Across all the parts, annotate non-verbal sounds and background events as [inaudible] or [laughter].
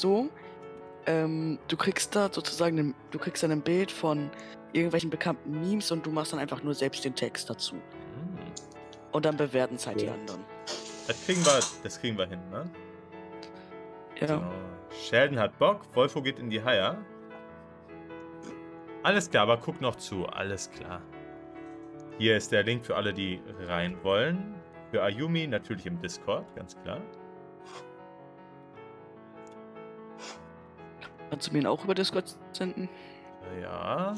so, ähm, du kriegst da sozusagen, ein, du kriegst dann ein Bild von irgendwelchen bekannten Memes und du machst dann einfach nur selbst den Text dazu. Hm. Und dann bewerten es halt die Ja. anderen. Das kriegen wir, das kriegen wir hin, ne? Ja. So. Sheldon hat Bock, Wolfo geht in die Haier. Alles klar, aber guck noch zu. Alles klar. Hier ist der Link für alle, die rein wollen. Für Ayumi natürlich im Discord, ganz klar. Kannst du mir ihn auch über Discord senden? Ja.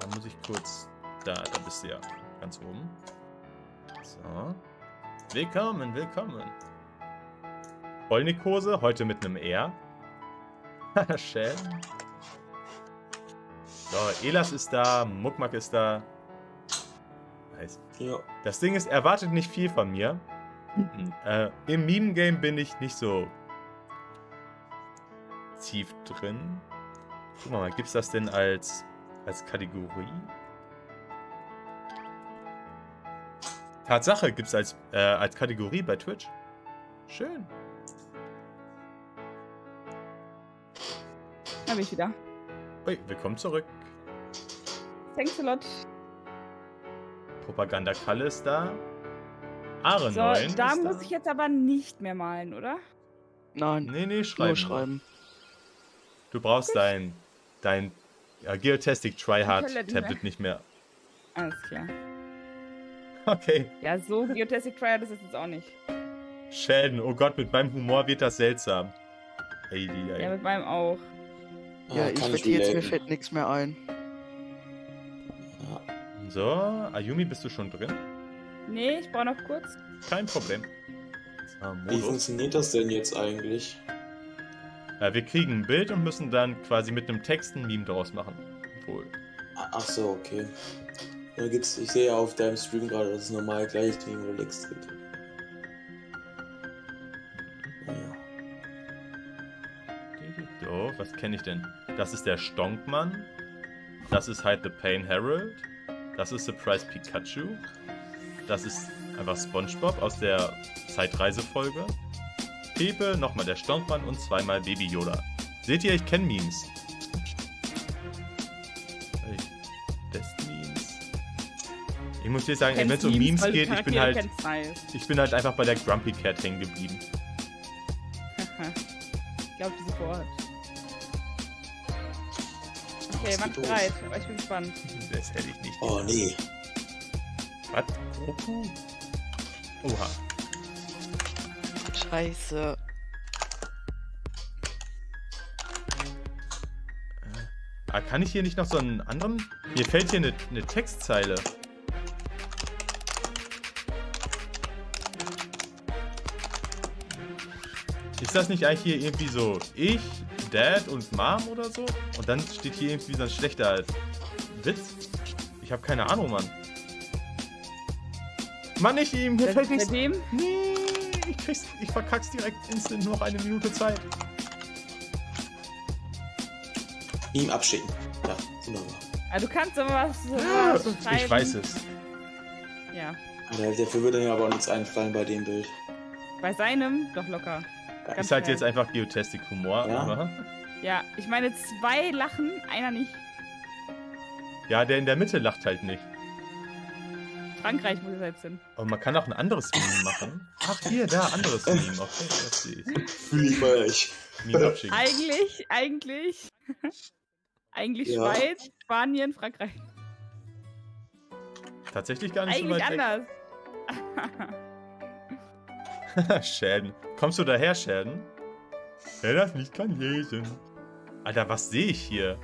Da muss ich kurz. Da, da bist du ja. Ganz oben. So. Willkommen, willkommen. Wollnikose, heute mit einem R. [laughs] Schön. So, Elas ist da, Muckmack ist da. Nice. Ja. Das Ding ist, erwartet nicht viel von mir. äh, Im Meme-Game bin ich nicht so tief drin. Guck mal, gibt's das denn als, als Kategorie? Tatsache, gibt's als, äh, als Kategorie bei Twitch. Schön. Da bin ich wieder. Ui, willkommen zurück. Thanks a lot. Propaganda Kalle ist da. Are So, 9 da ist muss ich jetzt aber nicht mehr malen, oder? Nein, Nee, nee, schreiben. nur schreiben. Du brauchst dein, dein ja, Geotastic Tryhard Toilette, Tablet nicht mehr. Alles klar. Okay. Ja, so Geotastic Triad ist es jetzt auch nicht. Sheldon, oh Gott, mit meinem Humor wird das seltsam. Ey, die, ey. Ja, mit meinem auch. Ja, Ah, ich kann wette jetzt, mir fällt nichts mehr ein. Ja. So, Ayumi, bist du schon drin? Nee, ich brauche noch kurz. Kein Problem. So, Wie funktioniert das denn jetzt eigentlich? Äh, wir kriegen ein Bild und müssen dann quasi mit einem Text ein Meme daraus machen. Wohl. Ah, Ach so, okay. Da gibt's, ich sehe ja auf deinem Stream gerade, dass es normal gleich kriegen oder Lex kriegt. Naja. So, was kenne ich denn? Das ist der Stonkmann. Das ist halt The Pain Herald. Das ist Surprise Pikachu. Das ist einfach SpongeBob aus der Zeitreisefolge. Pepe, nochmal der Stonkmann und zweimal Baby Yoda. Seht ihr, ich kenne Memes. Ich- Best Memes. Ich muss dir sagen, wenn es um Memes geht, ich bin halt, ich bin halt einfach bei der Grumpy Cat hängen geblieben. [laughs] ich glaube, diese Wort. Okay, Was mach geht los? bereit. Aber ich bin gespannt. Das hätte ich nicht. Oh nee. Was? Goku? Oha. Scheiße. Ah, kann ich hier nicht noch so einen anderen? Mir fällt hier eine, eine Textzeile. Ist das nicht eigentlich hier irgendwie so ich, Dad und Mom oder so? Und dann steht hier irgendwie so ein schlechter Witz? Ich habe keine Ahnung, Mann. Mann, nicht ihm, hier Bei, fällt nichts. dem? Nee, ich krieg's, ich verkack's direkt instant nur noch eine Minute Zeit. Ihm abschicken. Ja, wunderbar. Ah, du kannst aber was, Ah, was schreiben. Ich weiß es. Ja. Aber Dafür würde mir aber auch nichts einfallen bei dem Bild. Bei seinem doch locker. Ganz Ist halt schnell. jetzt einfach Geotastic Humor, Ja. aber. Ja, ich meine zwei lachen, einer nicht. Ja, der in der Mitte lacht halt nicht. Frankreich muss es jetzt hin. Aber man kann auch ein anderes Meme machen. Ach, hier, da, anderes [laughs] Meme. Okay, das sehe ich. Fühle ich. Eigentlich, eigentlich. [laughs] eigentlich Ja. Schweiz, Spanien, Frankreich. Tatsächlich gar nicht Eigentlich so weit anders. weg. [laughs] Schäden. Kommst du daher, Schäden? Wer das nicht kann lesen. Alter, was sehe ich hier?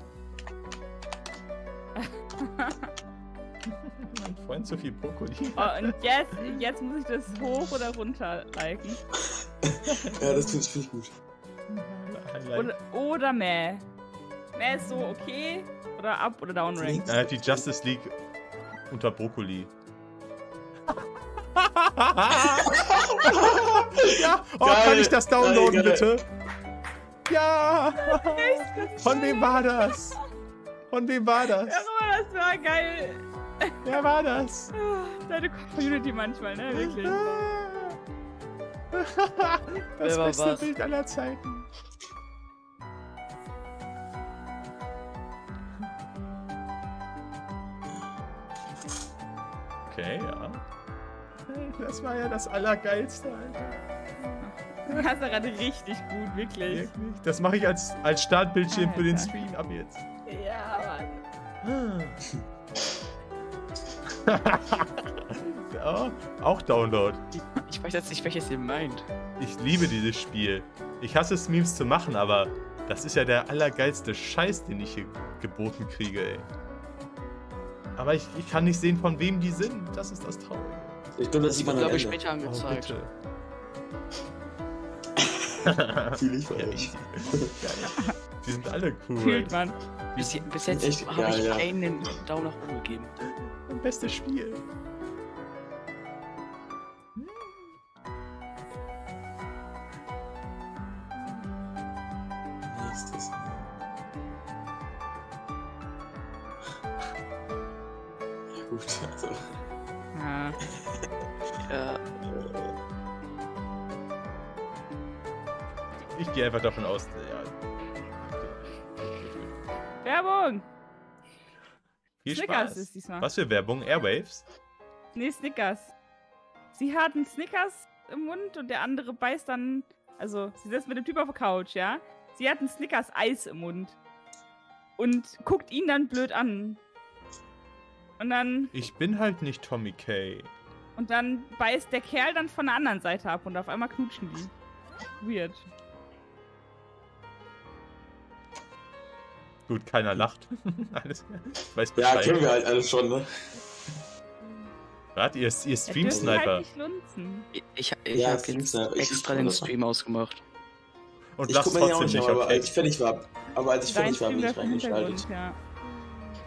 Freund so viel Brokkoli. [laughs] Oh, und jetzt, jetzt muss ich das hoch oder runter liken. Ja, das finde ich, find ich gut. Oder, oder meh. Meh ist so okay. Oder up oder downrank. Äh, die Justice League unter Brokkoli. [laughs] ja, oh, Geil, kann ich das downloaden, geil, geil. bitte? Ja! Von wem war das? Von wem war das? Ja, das war geil. [laughs] Wer war das? Deine Community manchmal, ne? Wirklich. [laughs] das war beste was? Bild aller Zeiten. Okay, ja. Das war ja das Allergeilste, Alter. Du hast ja gerade richtig gut, wirklich. Wirklich. Das mache ich als, als Startbildschirm für den Alter. Stream ab jetzt. Ja, Mann. [laughs] [laughs] ja, auch Download. Ich weiß jetzt nicht, welches ihr meint. Ich liebe dieses Spiel. Ich hasse es, Memes zu machen, aber das ist ja der allergeilste Scheiß, den ich hier geboten kriege, ey. Aber ich, ich kann nicht sehen, von wem die sind. Das ist das Traurige. Ich glaube, das sieht man glaube ich, später Oh, angezeigt. [laughs] bitte. Fühl ich. [laughs] Ja, easy. Geil. Die sind alle cool. Fühlt man. Bis, bis jetzt habe ich ja. einen Daumen nach oben gegeben. Bestes Spiel. Snickers ist diesmal. Was für Werbung? Airwaves? Nee, Snickers. Sie hat einen Snickers im Mund und der andere beißt dann. Also, sie sitzt mit dem Typ auf der Couch, ja? Sie hat einen Snickers-Eis im Mund. Und guckt ihn dann blöd an. Und dann. Ich bin halt nicht Tommy Kay. Und dann beißt der Kerl dann von der anderen Seite ab und auf einmal knutschen die. Weird. Gut, keiner lacht. [laughs] Alles weiß Ja, kennen wir halt alles schon, ne? Wart, ihr, ihr Er Stream-Sniper. halt ich, ich, ich Ja, habe Stream jetzt extra ich- den Stream ausgemacht. Und Ich lachst guck mir trotzdem nicht nicht, aber okay? als ich fertig war. Aber als ich Dein fertig war, bin ich reingeschaltet. Ja.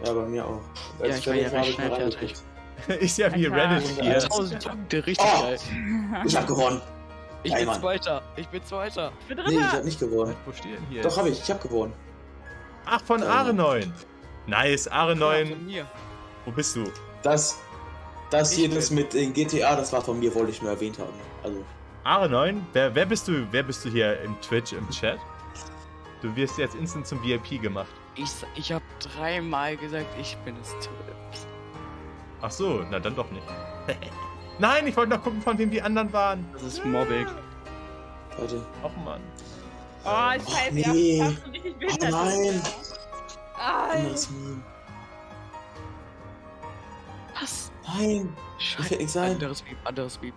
Ja, bei mir auch. Als Ja, ich war fertig recht hab ich reingeguckt. [laughs] ist ja wie. Reddit hier. 1000 Punkte, richtig Oh. geil. Ich hab gewonnen. Ich Geil, bin Mann. Zweiter. Ich bin Zweiter. Ich bin Nee, ich hab Dritter. nicht gewonnen. Wo steht denn hier? Doch, hab ich. Ich hab gewonnen. Ach, von Are9. Nice, Are9. von mir. Wo bist du? Das, das Ich hier, das mit in GTA, das war von mir, wollte ich nur erwähnt haben. Also, Are9? Wer, wer bist du? Wer bist du hier im Twitch, im Chat? Du wirst jetzt instant zum VIP gemacht. Ich, s- ich habe dreimal gesagt, ich bin es. Ach so, na dann doch nicht. [laughs] Nein, ich wollte noch gucken, von wem die anderen waren. Das ist Mobbing. warte. Och Mann. Oh, scheiße, nee. ja. Hast du richtig Oh behindert. nein. Ah, Anderes Meme. Was? Nein. Scheiße. Anderes Meme, anderes Meme.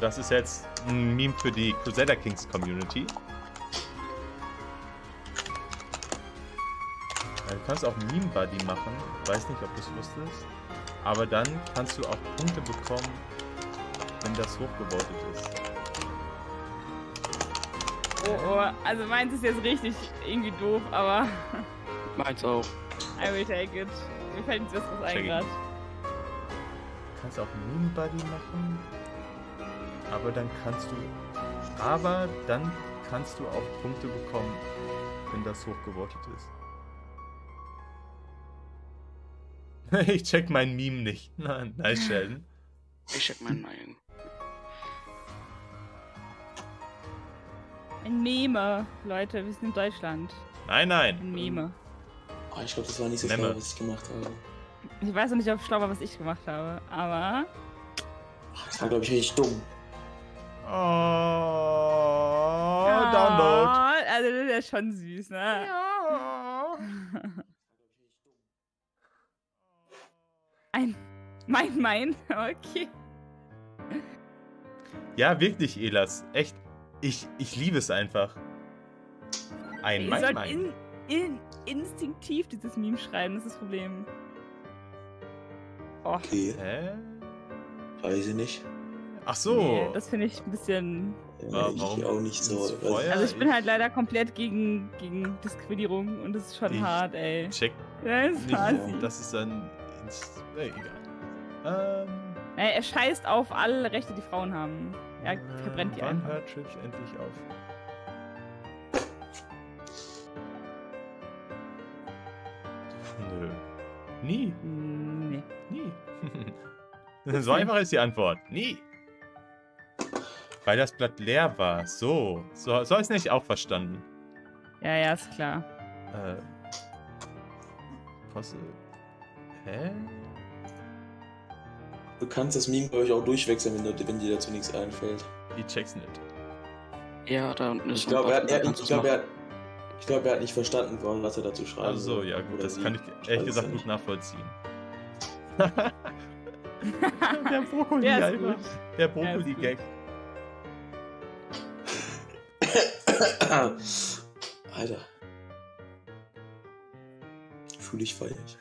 Das ist jetzt ein Meme für die Crusader Kings Community. Du kannst auch Meme Buddy machen. Weiß nicht, ob du es wusstest. Aber dann kannst du auch Punkte bekommen, wenn das hochgevotet ist. Oh, oh. Also meins ist jetzt richtig irgendwie doof, aber [laughs] Meins auch. I will take it. Mir fällt nichts Besseres ein gerade. Du kannst auch Meme Buddy machen. Aber dann kannst du. Aber dann kannst du auch Punkte bekommen, wenn das hochgevotet ist. [laughs] ich check mein Meme nicht. [laughs] Nein, nice, Sheldon. Ich check meinen Meinung. Ein Meme, Leute, wir sind in Deutschland. Nein, nein. Ein Meme. Oh, ich glaube, das war nicht so Memme. schlau, was ich gemacht habe. Ich weiß noch nicht, ob schlau war, was ich gemacht habe, aber. Das war, glaube ich, richtig dumm. Oh, Download. Ah, Also, das ist ja schon süß, ne? [laughs] Ein. Mein, mein. Okay. Ja, wirklich, Elas. Echt. Ich, ich liebe es einfach. Ein Ihr Mein, sollt mein. in, in, instinktiv dieses Meme schreiben, das ist das Problem. Oh, Okay, Hä? weiß ich nicht. Ach so. nee, das finde ich ein bisschen. Ja, ich auch nicht so. Also, Feuer? Also ich bin ich- halt leider komplett gegen, gegen Diskriminierung und das ist schon Ich- hart, ey. Check Das ist nicht. Das ist dann. Ins, äh, egal. Ähm. Äh, er scheißt auf alle Rechte, die Frauen haben. Er verbrennt die einfach. hört Trips endlich auf? Nö. Nie. Hm, Nee. Nie. [laughs] so einfach ist die Antwort. Nie. Weil das Blatt leer war. So. So, so ist nicht auch verstanden. Ja, ja, ist klar. Äh. Was? Hä? Du kannst das Meme, glaube ich, auch durchwechseln, wenn, du, wenn dir dazu nichts einfällt. Ich check's nicht. Ja, da unten ist Ich glaube, er, er, glaube, er, glaube, er hat nicht verstanden, warum was er dazu schreibt. Also, ja, gut, das kann ich ehrlich gesagt gut nachvollziehen. [laughs] Der Brokkoli, Der ist gut. Der Brokkoli-Gag. Alter. Fühle ich feier ich.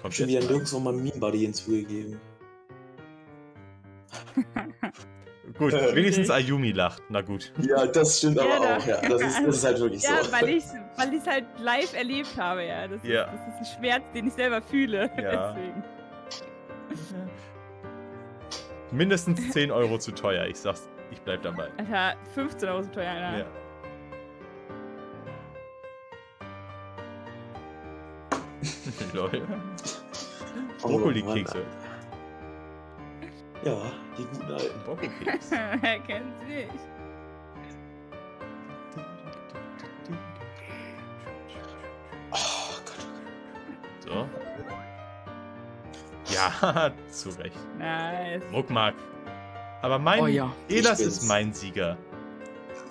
Kommt Schon wieder mal. nirgendwo mal Meme-Buddy hinzugegeben. Gut, wenigstens Ayumi lacht. Na gut. Ja, das stimmt Ja, aber auch, ja. Das ist, das ist halt wirklich Ja, so. weil ich weil ich halt live erlebt habe, ja. Das, Ja. Ist, das ist ein Schmerz, den ich selber fühle. [laughs] Ja. Deswegen. [laughs] Mindestens 10 Euro zu teuer. Ich sag's, ich bleib dabei. Alter, 15 Euro so teuer, Alter. Ja. [laughs] Lol. Oh, Brokkoli-Kekse. Ja, die guten alten. Brokkoli-Keks. [laughs] Er kennt sie nicht. Oh Gott. So. Ja, [laughs] zu Recht. Nice. Ruckmark. Aber mein. Oh ja. Elas ist mein Sieger.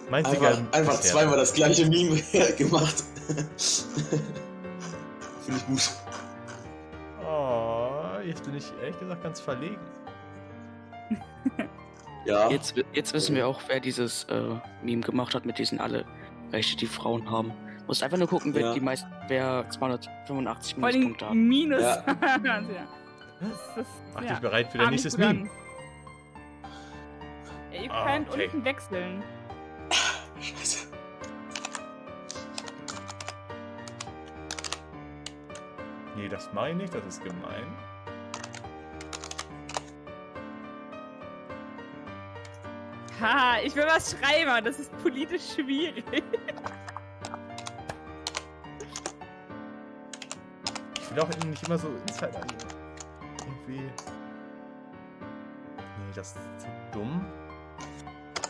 Mein Sieger. Einfach, einfach bisher. zweimal das gleiche Meme [laughs] gemacht. Finde ich gut. Oh, jetzt bin ich ehrlich gesagt ganz verlegen. [laughs] Ja. Jetzt, jetzt wissen wir auch, wer dieses äh, Meme gemacht hat mit diesen alle Rechte, die Frauen haben. Muss einfach nur gucken, wer Ja. die meisten, wer 285 Vor allem Minuspunkte hat. Minus. Ja. [laughs] ja. Das, das, Mach ja. dich bereit für dein nächstes Meme. Ja, ihr Ah, könnt okay. unten wechseln. Scheiße. Nee, das mache ich nicht, das ist gemein. Haha, ich will was schreiben, das ist politisch schwierig. Ich will auch nicht immer so Insider hier. Irgendwie. Nee, das ist zu dumm.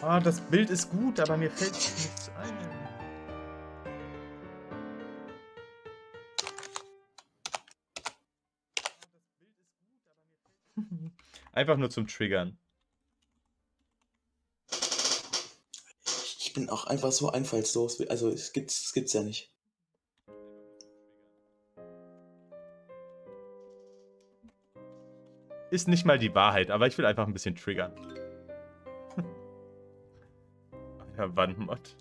Ah, das Bild ist gut, aber mir fällt nichts ein. [laughs] Einfach nur zum Triggern. Ich bin auch einfach so einfallslos. Also, es gibt's, es gibt's ja nicht. Ist nicht mal die Wahrheit, aber ich will einfach ein bisschen triggern. [laughs] Ja, Wandmod.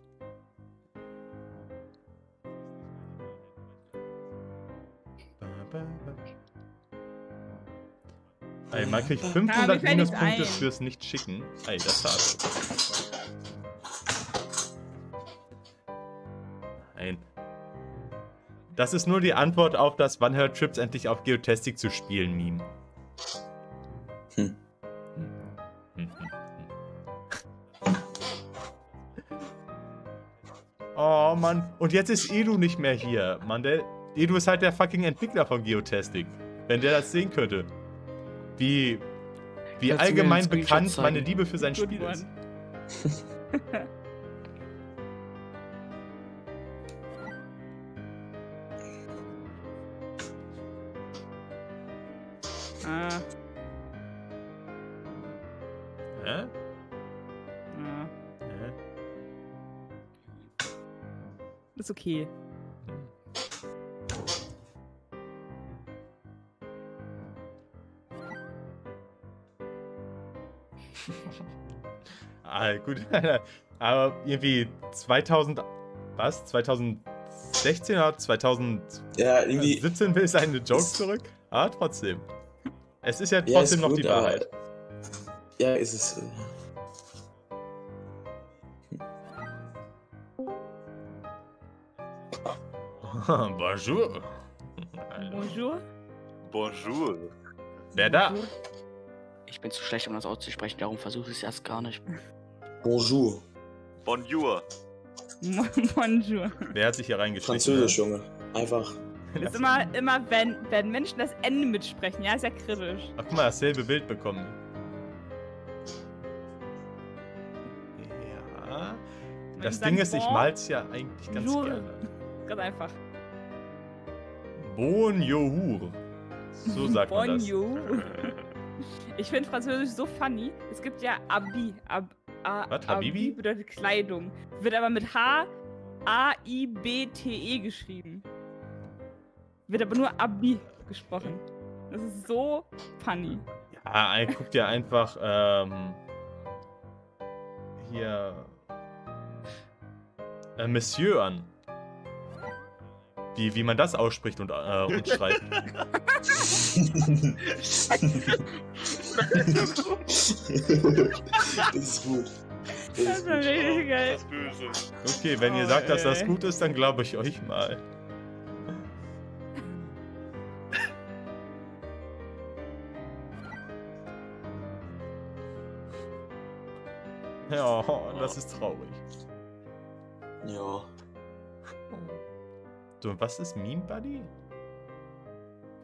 Ey, man kriegt Ja, 500 mir fällt nichts Minuspunkte fürs Nicht-Schicken. Ey, das ist hart. Das ist nur die Antwort auf das Wann hört Trips endlich auf Geotastic zu spielen Meme. Hm. Oh Mann, und jetzt ist Edu nicht mehr hier. Mann, der Edu ist halt der fucking Entwickler von Geotastic. Wenn der das sehen könnte. Wie, wie allgemein bekannt meine Liebe für sein Spiel ist. [laughs] Ist okay. [laughs] Ah, gut. [laughs] Aber irgendwie 2000, was? 2016 oder 2017 Ja, irgendwie. will seine Jokes zurück? Aber trotzdem. Es ist ja Ja, trotzdem ist noch gut, die aber- Wahrheit. Ja, ist es. [laughs] Bonjour. Bonjour. Bonjour. Wer da? Ich bin zu schlecht, um das auszusprechen, darum versuche ich es erst gar nicht. Bonjour. Bonjour. Bonjour. Wer hat sich hier reingeschrieben? Französisch, Junge. Einfach. Das ist immer, immer wenn, wenn Menschen das Ende mitsprechen, ja, ist ja kritisch. Ach, guck mal, dasselbe Bild bekommen. Ja. Das Ding ist, ich mal's ja eigentlich ganz jour. gerne. Ganz einfach. Bonjour. So sagt man das. Bonjour. Ich finde Französisch so funny. Es gibt ja Abi. Ab, A, Was, Habibi? Abi bedeutet Kleidung. Wird aber mit H A-I-B-T-E E geschrieben. Wird aber nur Abi gesprochen. Das ist so funny. Ja, ein- guck dir einfach ähm, hier äh, Monsieur an. Wie, wie man das ausspricht und, äh, und schreibt. [laughs] das ist gut. Das Das ist gut. richtig geil. Das Böse. Okay, wenn ihr Oh, sagt, dass das ey. gut ist, dann glaube ich euch mal. Ja, das ist traurig. Ja. So, und was ist Meme Buddy?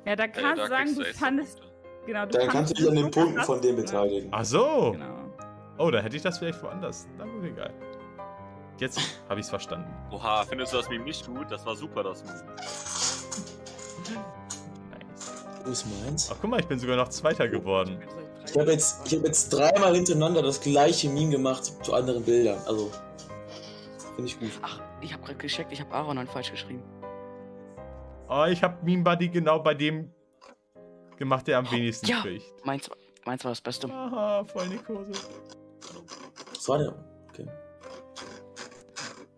Ja, da kannst da du sagen, du fandest. Genau, du Dann kannst du dich an den Punkten von dem Ja, beteiligen. Ach so. Genau. Oh, da hätte ich das vielleicht woanders. Na gut, egal. Jetzt habe ich es verstanden. Oha, findest du das Meme nicht gut? Das war super, das Meme. Nice. Wo ist meins? Ach, guck mal, ich bin sogar noch Zweiter geworden. Ich habe jetzt, ich hab jetzt dreimal hintereinander das gleiche Meme gemacht zu anderen Bildern. Also, finde ich gut. Ach, ich habe gerade gecheckt, ich habe Aaron dann falsch geschrieben. Oh, ich habe Meme Buddy genau bei dem gemacht, der am wenigsten Ja. spricht. Meins, meins war das Beste. Aha, Vollnikose. Das war der. Okay.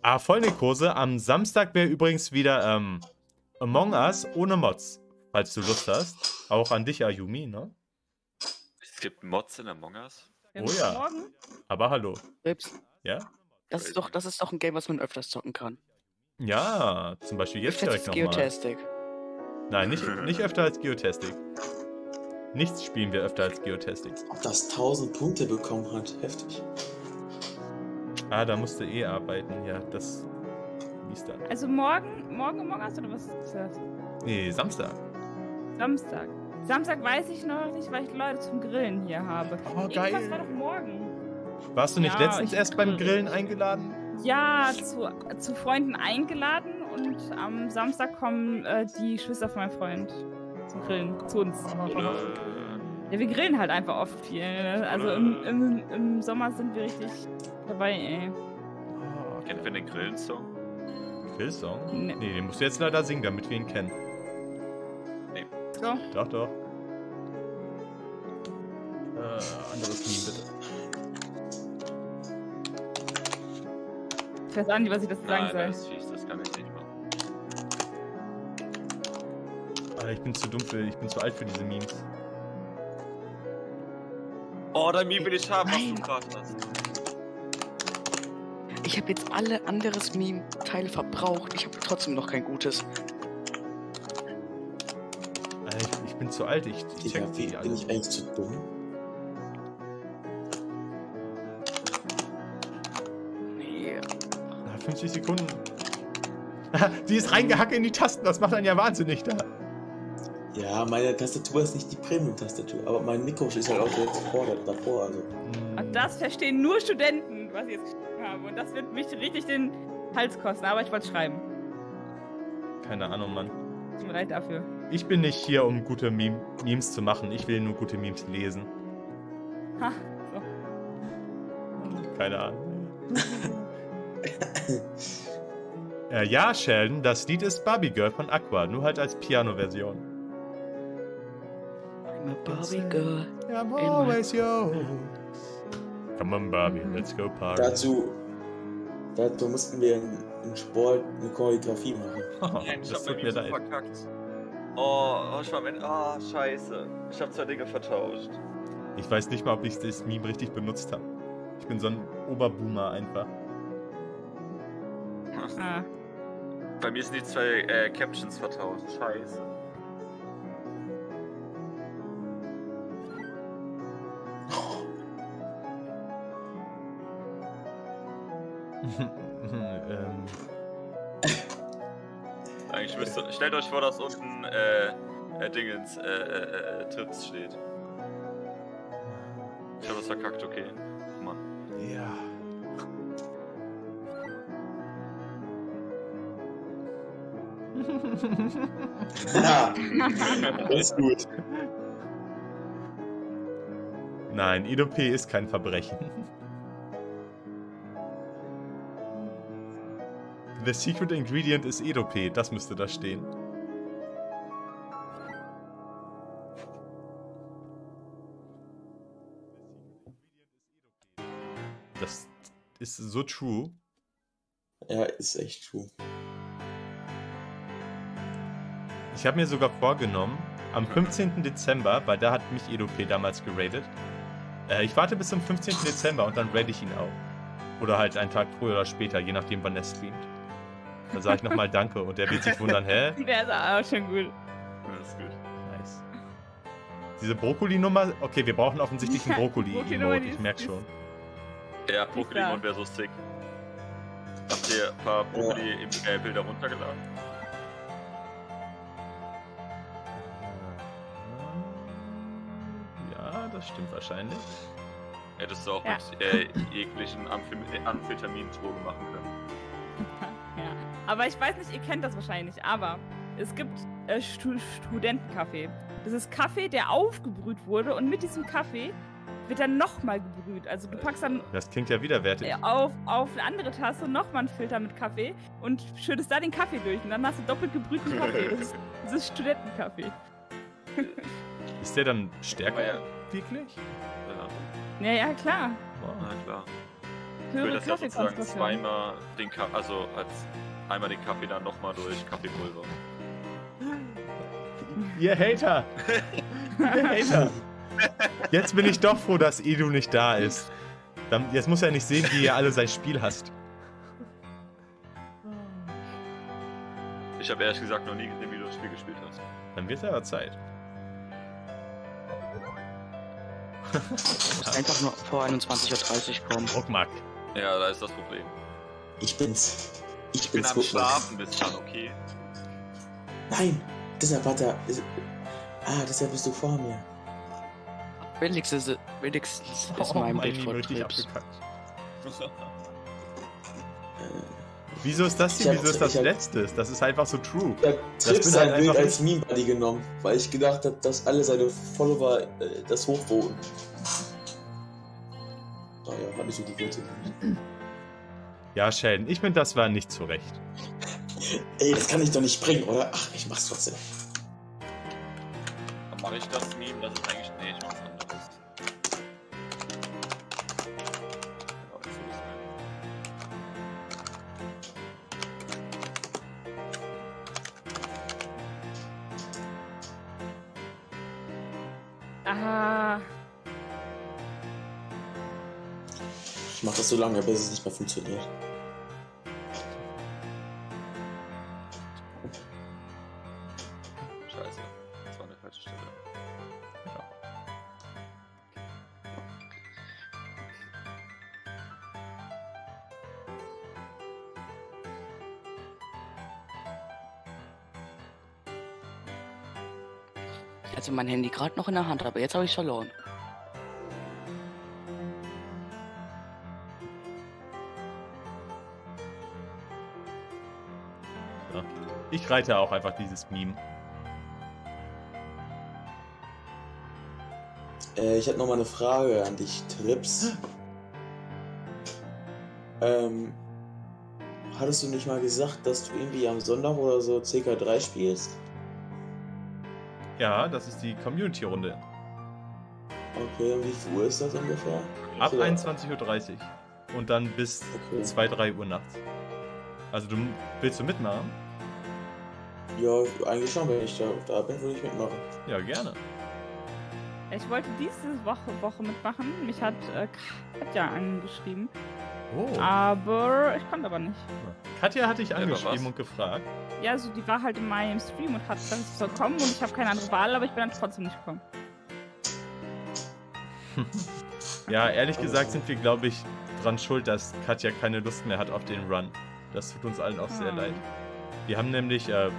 Ah, Vollnikose. Am Samstag wäre übrigens wieder ähm, Among Us ohne Mods. Falls du Lust hast. Auch an dich, Ayumi, ne? Es gibt Mods in Among Us. Oh ja. Aber hallo. Selbst, Ja? das ist doch, das ist doch ein Game, was man öfters zocken kann. Ja, zum Beispiel jetzt direkt nochmal. Geotastic. Nein, nicht, [laughs] nicht öfter als Geotastic. Nichts spielen wir öfter als Geotastic. Ob das 1000 Punkte bekommen hat. Heftig. Ah, da musste eh arbeiten. Ja, das. Wie ist das? Also morgen, morgen Among Us oder was ist das? Nee, Samstag. Samstag. Samstag weiß ich noch nicht, weil ich Leute zum Grillen hier habe. Oh, Irgendwas war doch morgen. Warst du nicht Ja, letztens erst beim grill Grillen eingeladen? Ja, zu, zu Freunden eingeladen und am Samstag kommen äh, die Schwester von meinem Freund zum Grillen zu uns. Ja, wir grillen halt einfach oft viel. ne? Also im, im, im Sommer sind wir richtig dabei, ey. Oh, Kennt wir den Grillen-Song? Grillsong? Nee. Nee, den musst du jetzt leider singen, damit wir ihn kennen. So. Doch, doch. Äh, anderes Meme bitte. Weiß auch nicht, was ich dazu sagen Nein, soll. das ist fies, das kann ich nicht machen. Alter, ich bin zu dumm für, ich bin zu alt für diese Memes. Oh, dein Meme will ich haben, was Nein. du gerade hast. Ich habe jetzt alle anderes Meme-Teile verbraucht. Ich habe trotzdem noch kein gutes. Alter, ich, ich bin zu alt, ich, ich Digga, check wie, die alle. bin ich eigentlich zu dumm? 50 Sekunden. [laughs] die ist reingehackt in die Tasten, das macht einen ja wahnsinnig da. Ja, meine Tastatur ist nicht die Premium-Tastatur, aber mein Mikro ist halt auch jetzt vor, davor. Also. Hm. Und das verstehen nur Studenten, was ich jetzt geschrieben habe. Und das wird mich richtig den Hals kosten. Aber ich wollte schreiben. Keine Ahnung, Mann. Tut mir leid dafür. Ich bin nicht hier, um gute Meme Memes zu machen. Ich will nur gute Memes lesen. Ha, so. Keine Ahnung. [laughs] äh, ja, Sheldon, das Lied ist Barbie Girl von Aqua, nur halt als Piano-Version. I'm a Barbie Girl. I'm always yours. Come on, Barbie, let's go party. Dazu, dazu mussten wir in, in Sport eine Choreografie machen. [laughs] Nein, ich das hab tut mir leid. verkackt. Oh, oh, ich war mit. Ah, scheiße. Ich hab zwei Dinge vertauscht. Ich weiß nicht mal, ob ich das Meme richtig benutzt habe. Ich bin so ein Oberboomer einfach. Ah. Bei mir sind die zwei äh, Captions vertauscht. Scheiße. [laughs] Ähm. Eigentlich müsste, stellt euch vor, dass unten äh, äh, Dingens äh, äh, äh Tipps steht. Ich habe das verkackt, okay. Mann. Ja. Ja, das ist gut. Nein, IDOP ist kein Verbrechen. The secret ingredient is EDOP, das müsste da stehen. Das ist so true. Ja, ist echt true. Ich habe mir sogar vorgenommen, am 15. Dezember, weil da hat mich EDOP damals geradet, äh, ich warte bis zum 15. Dezember und dann rate ich ihn auch. Oder halt einen Tag früher oder später, je nachdem, wann er streamt. Dann sage ich nochmal Danke und er wird sich wundern, hä? [laughs] Der ist auch schon gut. Das ist gut. Nice. Diese Brokkoli-Nummer, okay, wir brauchen offensichtlich einen [laughs] Brokkoli-Emote, ich ist- merk die schon. Ja. Pokémon wäre so sick. Habt ihr ein paar Pokémon-Bilder runtergeladen? Das stimmt wahrscheinlich. Hättest du auch Ja. mit äh, jeglichen Amphem äh, Amphetamindrogen machen können. [laughs] Ja. Aber ich weiß nicht, ihr kennt das wahrscheinlich nicht, aber es gibt äh, Stu Studentenkaffee. Das ist Kaffee, der aufgebrüht wurde und mit diesem Kaffee wird dann nochmal gebrüht. Also du packst dann Das klingt ja widerwärtig. äh, auf, auf eine andere Tasse nochmal einen Filter mit Kaffee und schüttest da den Kaffee durch und dann hast du doppelt gebrühten Kaffee. Das ist, das ist Studentenkaffee. [laughs] Ist der dann stärker ja, wirklich? ja, Ja, ja, klar. Wow. na klar. Ich will Höhere das ja sozusagen zweimal den Kaffee, also als einmal den Kaffee dann nochmal durch Kaffeepulver. [laughs] Ihr Hater! Ihr Hater! Jetzt bin ich doch froh, dass Edu nicht da ist. Dann, jetzt muss er nicht sehen, wie ihr alle sein Spiel hasst. Ich habe ehrlich gesagt noch nie gesehen, wie du das Spiel gespielt hast. Dann wird es aber Zeit. Einfach nur vor 21.30 Uhr kommen. Ruckmack. Ja, da ist das Problem. Ich bin's. Ich Ich bin bin's. am guck mal. Schlafen bis dann, okay? Nein, deshalb hat er. Ah, deshalb bist du vor mir. Wenigstens, wenigstens ist Oh, mein mein Bild Trips. abgekackt. [laughs] Äh, Wieso ist das hier? Wieso ist das letztes? Das ist einfach so true. Ich hab bin Trips halt sein Bild einfach als Meme-Buddy genommen, weil ich gedacht habe, dass alle seine Follower äh, das hochvoten. Daher habe ich so gewotet. Ja, Sheldon, ich finde, das war nicht zurecht. [laughs] Ey, das kann ich doch nicht bringen, oder? Ach, ich mach's trotzdem. Dann mache ich das Meme, das ist eigentlich. Das so lange, bis es nicht mehr funktioniert. Scheiße. Das war eine falsche Stelle. Ich hatte mein Handy gerade noch in der Hand, aber jetzt habe ich verloren. Ich reite auch einfach dieses Meme. Äh, ich hätte noch mal eine Frage an dich, Trips. Ähm, hattest du nicht mal gesagt, dass du irgendwie am Sonntag oder so CK3 spielst? Ja, das ist die Community-Runde. Okay, und wie viel Uhr ist das ungefähr? Ab Ja. 21.30 Uhr. Und dann bis Okay. 2, 3 Uhr nachts. Also du willst du mitmachen? Ja, eigentlich schon, wenn ich da, da bin, würde ich mitmachen. Ja, gerne. ich wollte diese Woche, Woche mitmachen. Mich hat äh, Katja angeschrieben. Oh. Aber ich konnte aber nicht. Katja hatte ich angeschrieben und gefragt. Ja, also die war halt in meinem Stream und hat ich soll kommen und ich habe keine andere Wahl, aber ich bin dann trotzdem nicht gekommen. [laughs] Ja, ehrlich gesagt sind wir, glaube ich, dran schuld, dass Katja keine Lust mehr hat auf den Run. Das tut uns allen auch sehr Hm. leid. Wir haben nämlich, äh,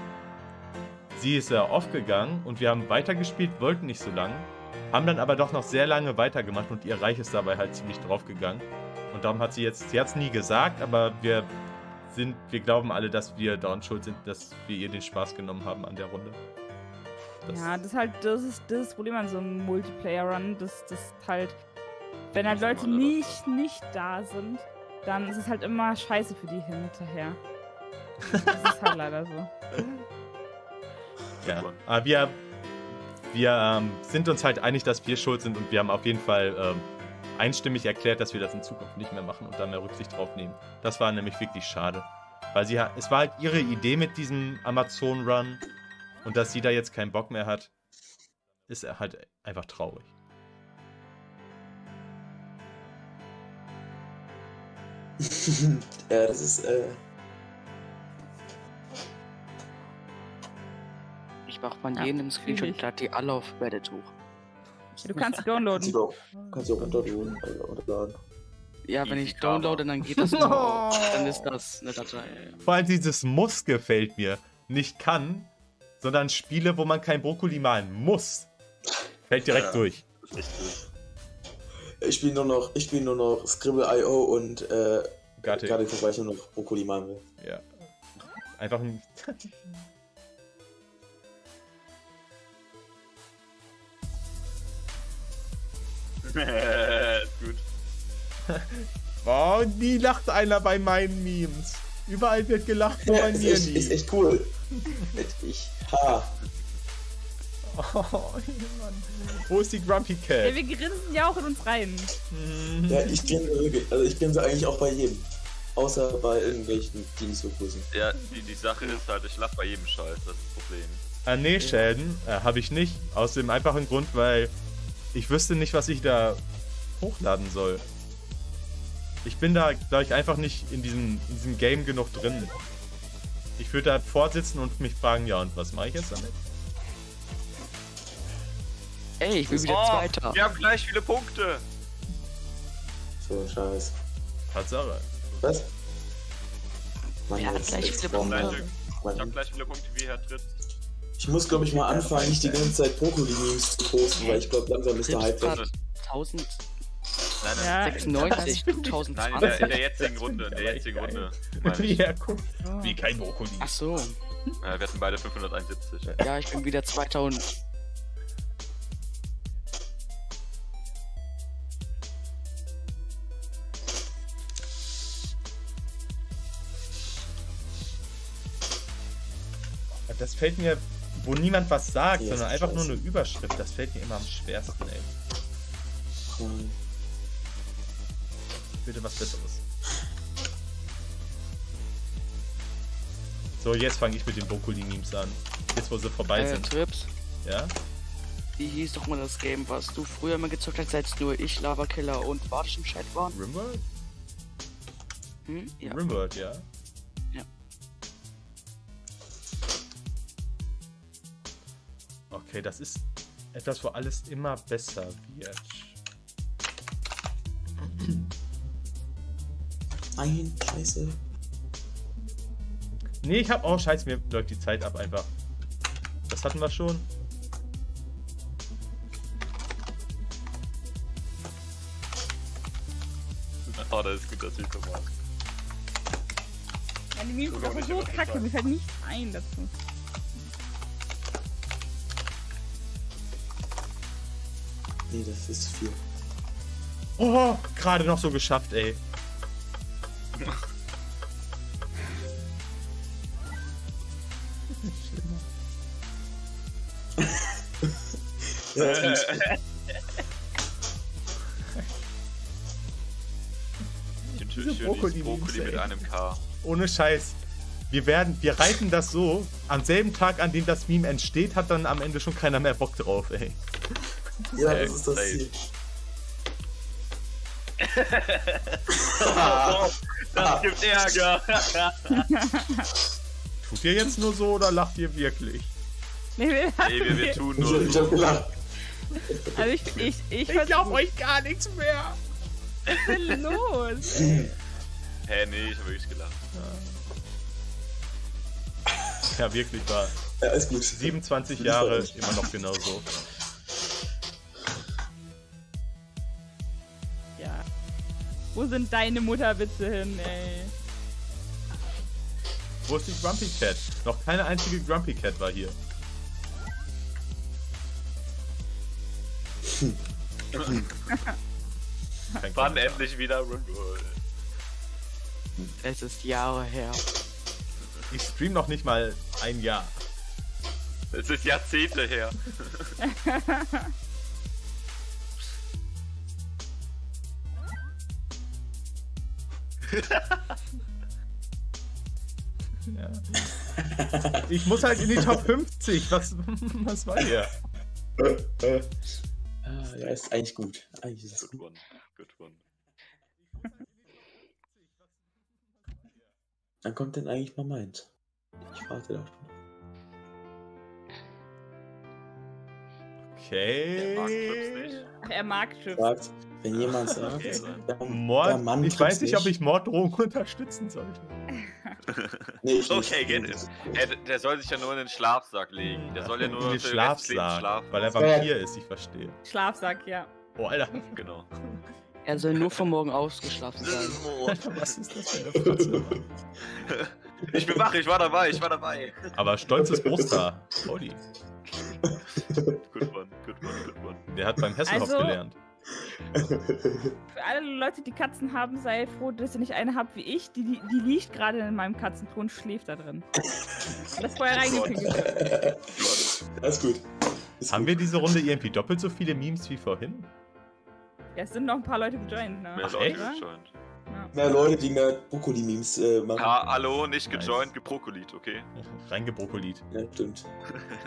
sie ist ja aufgegangen und wir haben weitergespielt, wollten nicht so lange, haben dann aber doch noch sehr lange weitergemacht und ihr Reich ist dabei halt ziemlich draufgegangen. Und darum hat sie jetzt, sie hat es nie gesagt, aber wir sind, wir glauben alle, dass wir daran schuld sind, dass wir ihr den Spaß genommen haben an der Runde. Das- Ja, das ist halt, das ist das, Problem an so einem Multiplayer-Run, dass das halt, wenn halt Leute nicht, nicht da sind, dann ist es halt immer scheiße für die hinterher. Das ist halt leider so. Ja, aber wir, wir ähm, sind uns halt einig, dass wir schuld sind und wir haben auf jeden Fall ähm, einstimmig erklärt, dass wir das in Zukunft nicht mehr machen und da mehr Rücksicht drauf nehmen. Das war nämlich wirklich schade. Weil sie es war halt ihre Idee mit diesem Amazon-Run und dass sie da jetzt keinen Bock mehr hat, ist halt einfach traurig. Ja, das ist, äh, Ich mach mal Ja, jeden Screenshot, lade die alle auf Reddit hoch. Du kannst sie kannst du downloaden. auch, kannst du auch runterladen. runterladen. Ja, wenn ich downloade, dann geht das [laughs] nur. dann ist das eine Datei. Vor allem dieses Muss gefällt mir. Nicht kann, sondern Spiele, wo man kein Brokkoli malen muss. Fällt direkt Ja. durch. Gut. Ich spiele nur noch, ich spiele nur noch Scribble.io und äh, gerade vorbei ich nur noch Brokkoli machen will. Ja. Einfach ein. ist [laughs] gut. Oh, nie lacht einer bei meinen Memes. Überall wird gelacht, nur bei ist, mir echt, ist nie. echt cool. ich, ha. Oh, Mann. Wo ist die Grumpy Ja, Cat? wir grinsen ja auch in uns rein. Ja, ich grinse wirklich, also ich grinse eigentlich auch bei jedem. Außer bei irgendwelchen, die nicht so cool sind. Ja, die, die Sache ist halt, ich lach bei jedem Scheiß, das ist das Problem. Ah, nee, Schäden äh, habe ich nicht. Aus dem einfachen Grund, weil ich wüsste nicht, was ich da hochladen soll. Ich bin da, glaube ich, einfach nicht in diesem, in diesem Game genug drin. Ich würde da vorsitzen und mich fragen, ja, und was mache ich jetzt damit? Ey, ich bin wieder oh, Zweiter. Wir haben gleich viele Punkte. So ein Scheiß. Tatsache. Was? Mann, Wer hat gleich viele Punkte? Ich hab gleich viele Punkte wie Herr Tritt. Ich muss, glaube ich, mal anfangen, nicht die ganze Zeit Brokkoli-Memes zu posten, weil ich glaube, langsam ist der Hype weg. 1000. Nein, nein. 96, 1020. Nein, in der, in der jetzigen Runde. In der jetzigen Runde. Wie, [laughs] ja, guck. Wie kein Brokkoli. Ach so. Äh, wir hatten beide 571. Ja, ich bin wieder 2000. Das fällt mir, wo niemand was sagt, Ja, sondern einfach nur scheiße. eine Überschrift. Das fällt mir immer am schwersten, ey. Mann. Bitte was Besseres. So, jetzt fange ich mit den Brokkoli-Memes an. Jetzt, wo sie vorbei äh, sind. Trips. Ja? Wie hieß doch mal das Game, was du früher mal gezockt hast, als nur ich, Lava Killer und Bartisch im Chat waren? Rimworld? Hm? Ja. Rimworld. Ja. Okay, das ist etwas, wo alles immer besser wird. Nein, scheiße. Nee, ich hab auch scheiß, mir läuft die Zeit ab einfach. Das hatten wir schon. [laughs] Oh, das ist gut, dass ich so mag. Meine Memes sind aber so kacke, mir fällt nichts ein dazu. Nee, das ist zu viel. Oh, gerade noch so geschafft, ey. Ja, das ist Diese schön Brokkoli- Brokkoli mit einem K. Ohne Scheiß. Wir werden, wir reiten das so. Am selben Tag, an dem das Meme entsteht, hat dann am Ende schon keiner mehr Bock drauf, ey. Ja, das ist das. Ziel. [laughs] Das gibt Ärger. [laughs] Tut ihr jetzt nur so oder lacht ihr wirklich? Nee, wir, Nee, wir, wir tun Ich, nur ich so. hab gelacht. also ich, ich, ich, ich, euch gar nichts mehr. Was ist denn los? Hä, nee, ich habe wirklich gelacht. Ja, wirklich war. Ja, ist gut. 27 Jahre immer noch genauso. Wo sind deine Mutterwitze hin, ey? Wo ist die Grumpy Cat? Noch keine einzige Grumpy Cat war hier. Kein Wann endlich wieder Rumble? Es ist Jahre her. Ich stream noch nicht mal ein Jahr. Es ist Jahrzehnte her. [laughs] Ja. [laughs] Ich muss halt in die Top 50. Was, was war hier? Ah, ja, ist eigentlich gut. Eigentlich ist es Good gut. one. Good one. Dann kommt denn eigentlich mal meins. Ich warte da schon. Der mag Clips Okay. nicht. Ach, er mag Chips. Sagt, wenn jemand [laughs] sagt, Okay. der, der Mord. Mann Ich weiß tut's nicht, ob ich Morddrohungen [laughs] unterstützen sollte. [laughs] Nee, ich Okay, nicht. get it. Ey, der- der soll sich ja nur in den Schlafsack legen. Der soll ja nur in den Schlafsack, schlafen. weil er Ja. Vampir ist, ich verstehe. Schlafsack, ja. Oh, Alter. Genau. Er soll nur von morgen ausgeschlafen sein. Alter, was ist das für eine Fratze? Ich bin wach, ich war dabei, ich war dabei. Aber stolzes Brusthaar. Holy. Good one, good one, good one. Der hat beim Hesselhoff Also- gelernt. Für alle Leute, die Katzen haben, sei froh, dass ihr nicht eine habt wie ich. Die, die, die liegt gerade in meinem Katzenklo und schläft da drin. Das vorher. Das [laughs] ist gut. Ist Haben gut. wir diese Runde irgendwie doppelt so viele Memes wie vorhin? Ja, es sind noch ein paar Leute gejoint, ne? Mehr Ach, Leute echt? gejoint. Ja. Mehr Leute, die mehr Brokkoli-Memes äh, machen. Ha, hallo, nicht Nice. gejoint, gebrokolit, okay? [laughs] Reingebrokolit. Ja, stimmt.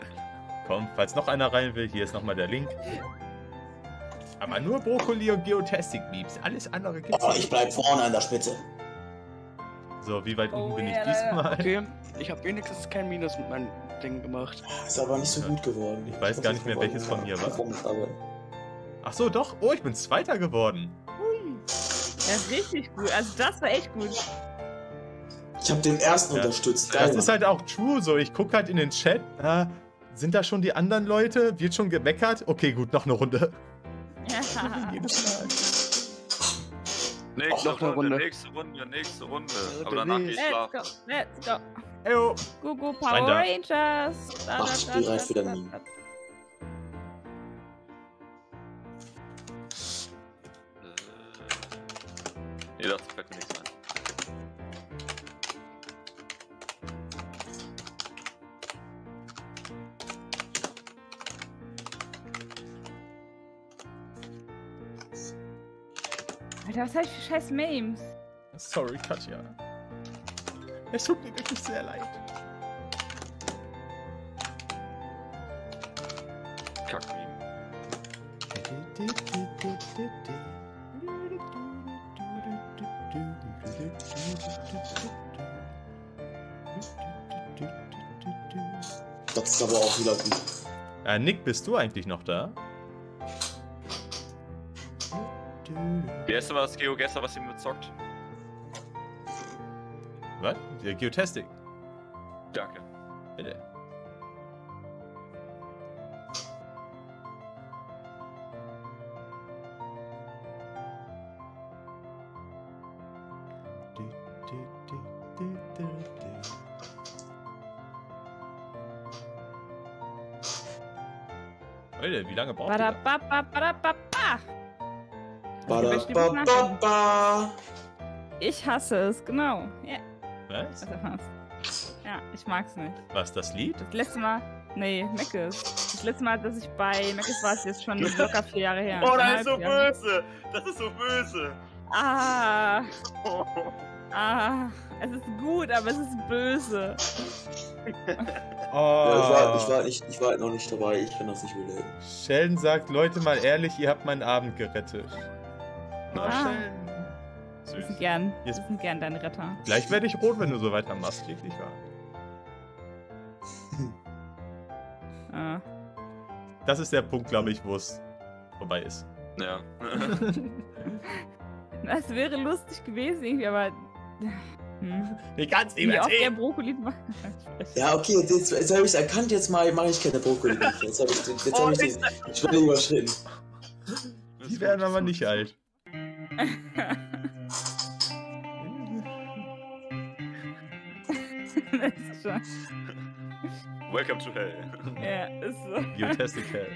[laughs] Komm, falls noch einer rein will, hier ist nochmal der Link. Aber nur Brokkoli und Geotastic-Memes. Alles andere gibt's Aber Oh, ich bleib vorne an der Spitze. So, wie weit Oh, unten bin ich ja, diesmal? Okay, ich habe wenigstens kein Minus mit meinem Ding gemacht. Ist aber nicht so gut geworden. Ich weiß gar nicht mehr, welches von mir war. Ach so, doch. Oh, ich bin Zweiter geworden. Ja, ist richtig gut. Also das war echt gut. ich habe den ersten Ja. unterstützt. Das Geil. ist halt auch true. So, ich gucke halt in den Chat. Äh, sind da schon die anderen Leute? Wird schon gemeckert? Okay, gut, noch eine Runde. Ja. [laughs] Jedes Mal. Nächste eine Runde, Runde. nächste Runde, nächste Runde. Aber danach geh ich Let's schlafen. go, let's go. Eyo. Go, Rein Power da. Rangers. Da, Mach ich bereit für den Meme. Nee, das fällt mir nichts ein. Alter, was hab ich für scheiß Memes? Sorry, Katja. Es tut mir wirklich sehr leid. Kackmeme. Das ist aber auch wieder gut. Äh, Nick, bist du eigentlich noch da? Wie heißt denn das Geogesser, was ihr bezockt? Was? Der Geotastic. Danke. Bitte. Leute, wie lange braucht ihr? Ba. Ich hasse es, genau. Ja, Was? also was. Ja, ich mag's nicht. Was, das Lied? Das letzte Mal. Nee, Meckes. Das letzte Mal, dass ich bei Meckes war, ist jetzt schon locker vier Jahre her. Oh, das ist so Jahre. böse! Das ist so böse! Ah, ah. Es ist gut, aber es ist böse. Oh. Ja, ich, war, ich, war nicht, ich war halt noch nicht dabei, ich kann das nicht relaten. Sheldon sagt, Leute, mal ehrlich, ihr habt meinen Abend gerettet. Ah. Wir sind gern, wir sind gern deine Retter. Gleich werde ich rot, wenn du so weitermachst, wirklich wahr. [laughs] Ah. Das ist der Punkt, glaube ich, wo es vorbei ist. Ja. [laughs] Das wäre lustig gewesen irgendwie, aber. Hm. Ich kann's Wie oft der Brokkoli. [laughs] Ja, okay, jetzt, jetzt, jetzt habe ich es erkannt, jetzt mal mache ich keine Brokkoli mehr. Jetzt habe ich, jetzt Oh, hab ich die die Schwelle überschritten. Die werden aber nicht alt. Das ist schon. Welcome to hell. Ja, ist so. Geotastic Hell.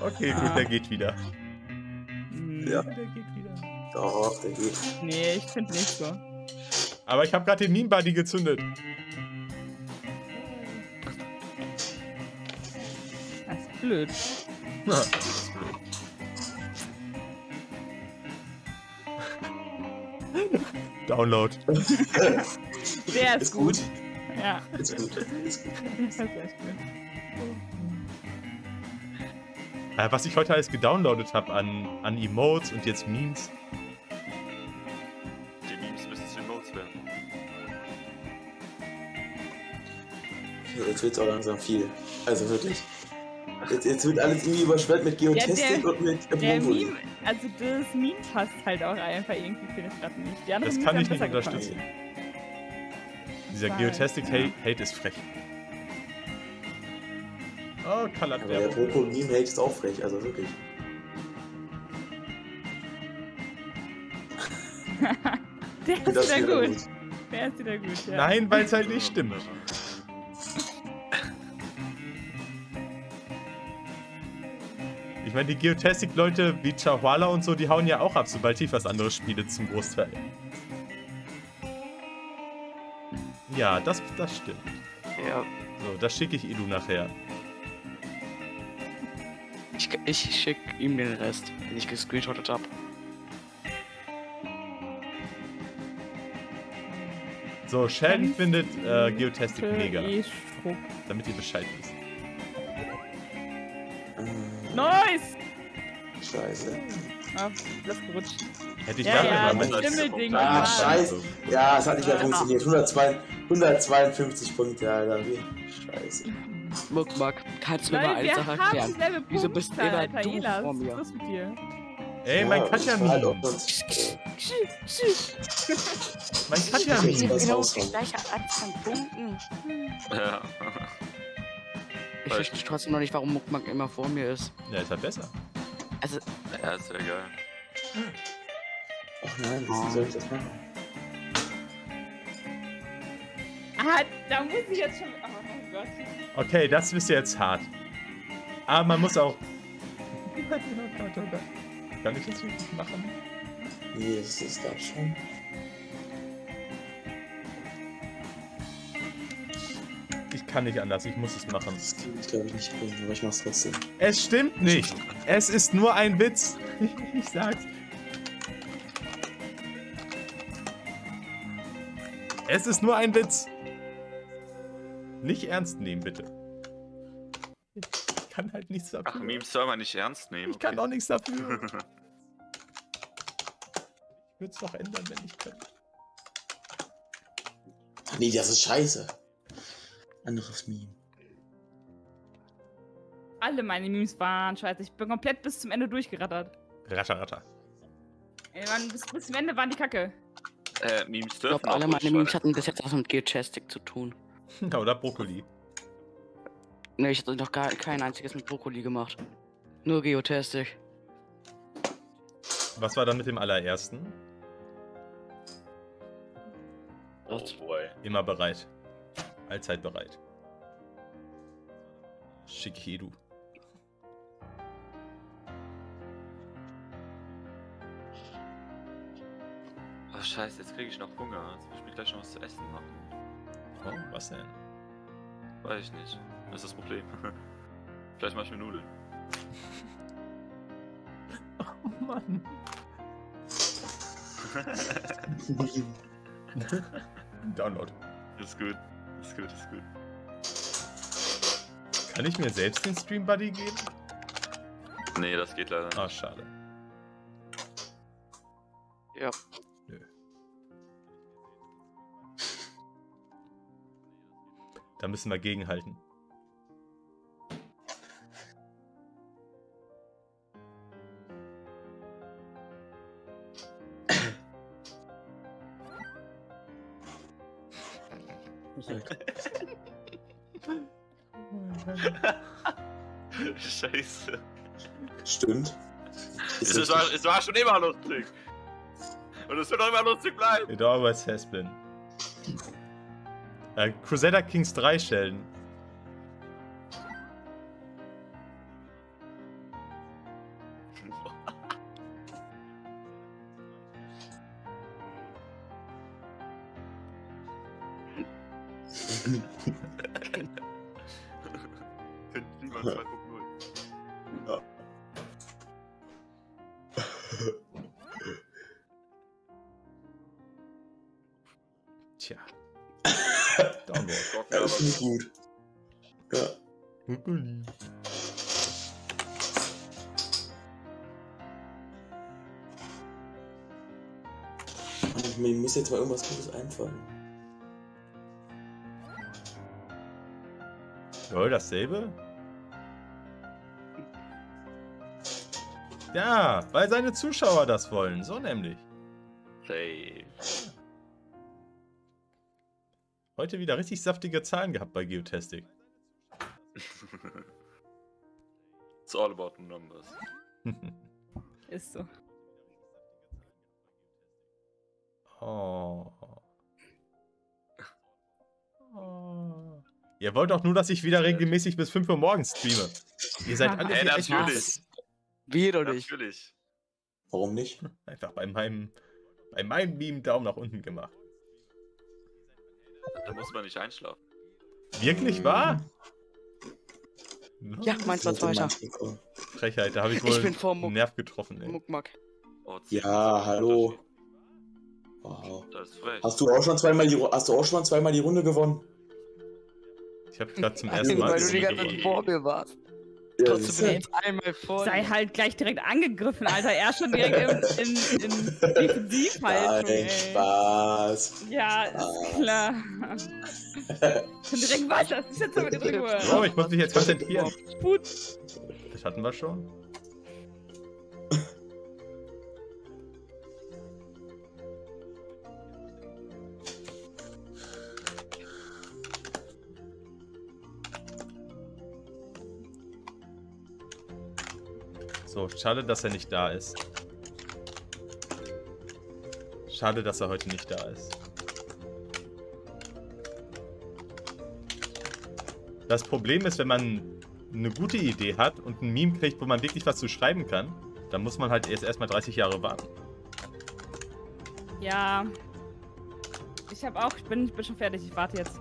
Okay, gut, der geht wieder. Ja. Der geht wieder. Doch, der geht. Nee, ich finde nicht so. Aber ich habe gerade den Meme Buddy gezündet. Das ist blöd. Na, das ist blöd. Download. Der ist, Ist gut. Ja, Ist gut. Ist gut. das ist echt gut. Äh, was ich heute alles gedownloadet habe an, an Emotes und jetzt Memes. Die Memes müssen zu Emotes werden. Jetzt wird es auch langsam viel. Also wirklich. Jetzt, jetzt wird alles irgendwie überschwemmt mit Geotastic der- und mit. Meme, also das Meme passt halt auch einfach irgendwie, finde ich gerade nicht. Die Das kann ich nicht besser unterstützen. gefallen. Dieser Geotastic ja. Ist frech. Oh, Colored Aber der. Brokkoli-Hate ist auch frech, also wirklich. [laughs] Der ist Das wieder wieder gut. Der ist wieder gut, ja. Nein, weil es halt nicht stimmt. Ich meine, die Geotastic-Leute wie Chahuala und so, die hauen ja auch ab, sobald ich was anderes spiele zum Großteil. Ja, das, das stimmt. Ja, So, das schicke ich Edu nachher. ich, ich schicke ihm den Rest, den ich gescreenshottet habe. So, Kannst findet äh, Geotastic mega, damit ihr Bescheid wisst. Nice! Scheiße. Ah, das gerutscht. Hätte ich Ja, ja, mal das mit- Stimmelding. Ah, scheiße. Ja, es hat nicht mehr funktioniert. 102, 152 Punkte, Alter. Wie? Scheiße. Muckmack, kannst du mir mal eine Sache erklären? Wieso bist immer Alter, du Elas. vor Was mir? ist los mit dir? Ey, mein Ja, Katja ich war auch Meme. sonst- Mein muss Genau rauskommen. die gleiche Anzahl an Punkten. Ja. Ich verstehe trotzdem noch nicht, warum Muckmack immer vor mir ist. Ja, ist halt besser. Also, ja, ist ja geil. Ach nein, wie soll ich das machen? Ah, da muss ich jetzt schon. Oh mein Gott. Okay, das ist jetzt hart. Aber man muss auch. Oh [laughs] oh. Kann ich das wirklich machen? Nee, das ist das schon. Kann nicht anders, ich muss es machen. Das kann ich glaube ich nicht bringen, aber ich mach's trotzdem. Es stimmt nicht. Es ist nur ein Witz. [laughs] Ich sag's. Es ist nur ein Witz. Nicht ernst nehmen, bitte. Ich kann halt nichts dafür. Ach, Memes soll man nicht ernst nehmen. Ich kann okay. doch nichts dafür. [laughs] Ich würde es doch ändern, wenn ich könnte. Ach nee, das ist scheiße. Anderes Meme. Alle meine Memes waren scheiße. Ich bin komplett bis zum Ende durchgerattert. Ratter, ratter. Ey, Mann, bis, bis zum Ende waren die Kacke. Äh, Memes ich dürfen glaube, alle auch meine Memes hatten bis jetzt was mit Geotastic zu tun. [laughs] Oder Brokkoli. Ne, ich hatte noch gar kein einziges mit Brokkoli gemacht. Nur Geotastic. Was war dann mit dem allerersten? Oh boy. Immer bereit. Allzeit bereit. Schick ich Edu. Oh scheiße, jetzt kriege ich noch Hunger. Jetzt muss ich mir gleich noch was zu essen machen. Oh, was denn? Weiß ich nicht. Das ist das Problem. [laughs] Vielleicht mache ich mir Nudeln. [laughs] Oh Mann. [laughs] Download. ist gut. Ist gut, ist gut. Kann ich mir selbst den Stream Buddy geben? Nee, das geht leider nicht. Ah, schade. Ja. [laughs] Da müssen wir gegenhalten. Scheiße. Stimmt. Ist Es war, es war schon immer lustig. Und es wird auch immer lustig bleiben. It always has been. Äh, Crusader Kings 3 Sheldon. Muss jetzt mal irgendwas Gutes einfallen. Lol, dasselbe? Ja, weil seine Zuschauer das wollen. So nämlich. Safe. Heute wieder richtig saftige Zahlen gehabt bei Geotastic. [laughs] It's all about numbers. [laughs] Ist so. Oh. oh. Ihr wollt doch nur, dass ich wieder regelmäßig bis 5 Uhr morgens streame. Ihr seid alle Ey, natürlich. Wir doch nicht. Natürlich. Warum nicht? einfach bei meinem, bei meinem Meme Daumen nach unten gemacht. Da muss man nicht einschlafen. Wirklich wahr? Ja, meins war zweiter. Frechheit, da habe ich wohl Ich bin vor einen Muck, Nerv getroffen, ey. Muckmack. Oh, Ja, hallo. Wow. Das ist frech. Hast du auch schon zweimal die, hast du auch schon zweimal die Runde gewonnen? Ich habe gerade zum ersten Mal Weil du die ganze gewonnen. Zeit vor mir warst. Ja, Sei halt gleich direkt angegriffen, Alter. Er schon direkt in, in, in Defensivhaltung, [laughs] Nein. Spaß. Ja, ist klar. [laughs] Und direkt weiter. Das ist jetzt aber die Ruhe. Oh, ich muss mich jetzt konzentrieren. Gut. Das hatten wir schon. So, schade, dass er nicht da ist. Schade, dass er heute nicht da ist. Das Problem ist, wenn man eine gute Idee hat und ein Meme kriegt, wo man wirklich was zu schreiben kann, dann muss man halt erst erstmal 30 Jahre warten. Ja. Ich habe auch, ich bin, ich bin schon fertig. Ich warte jetzt.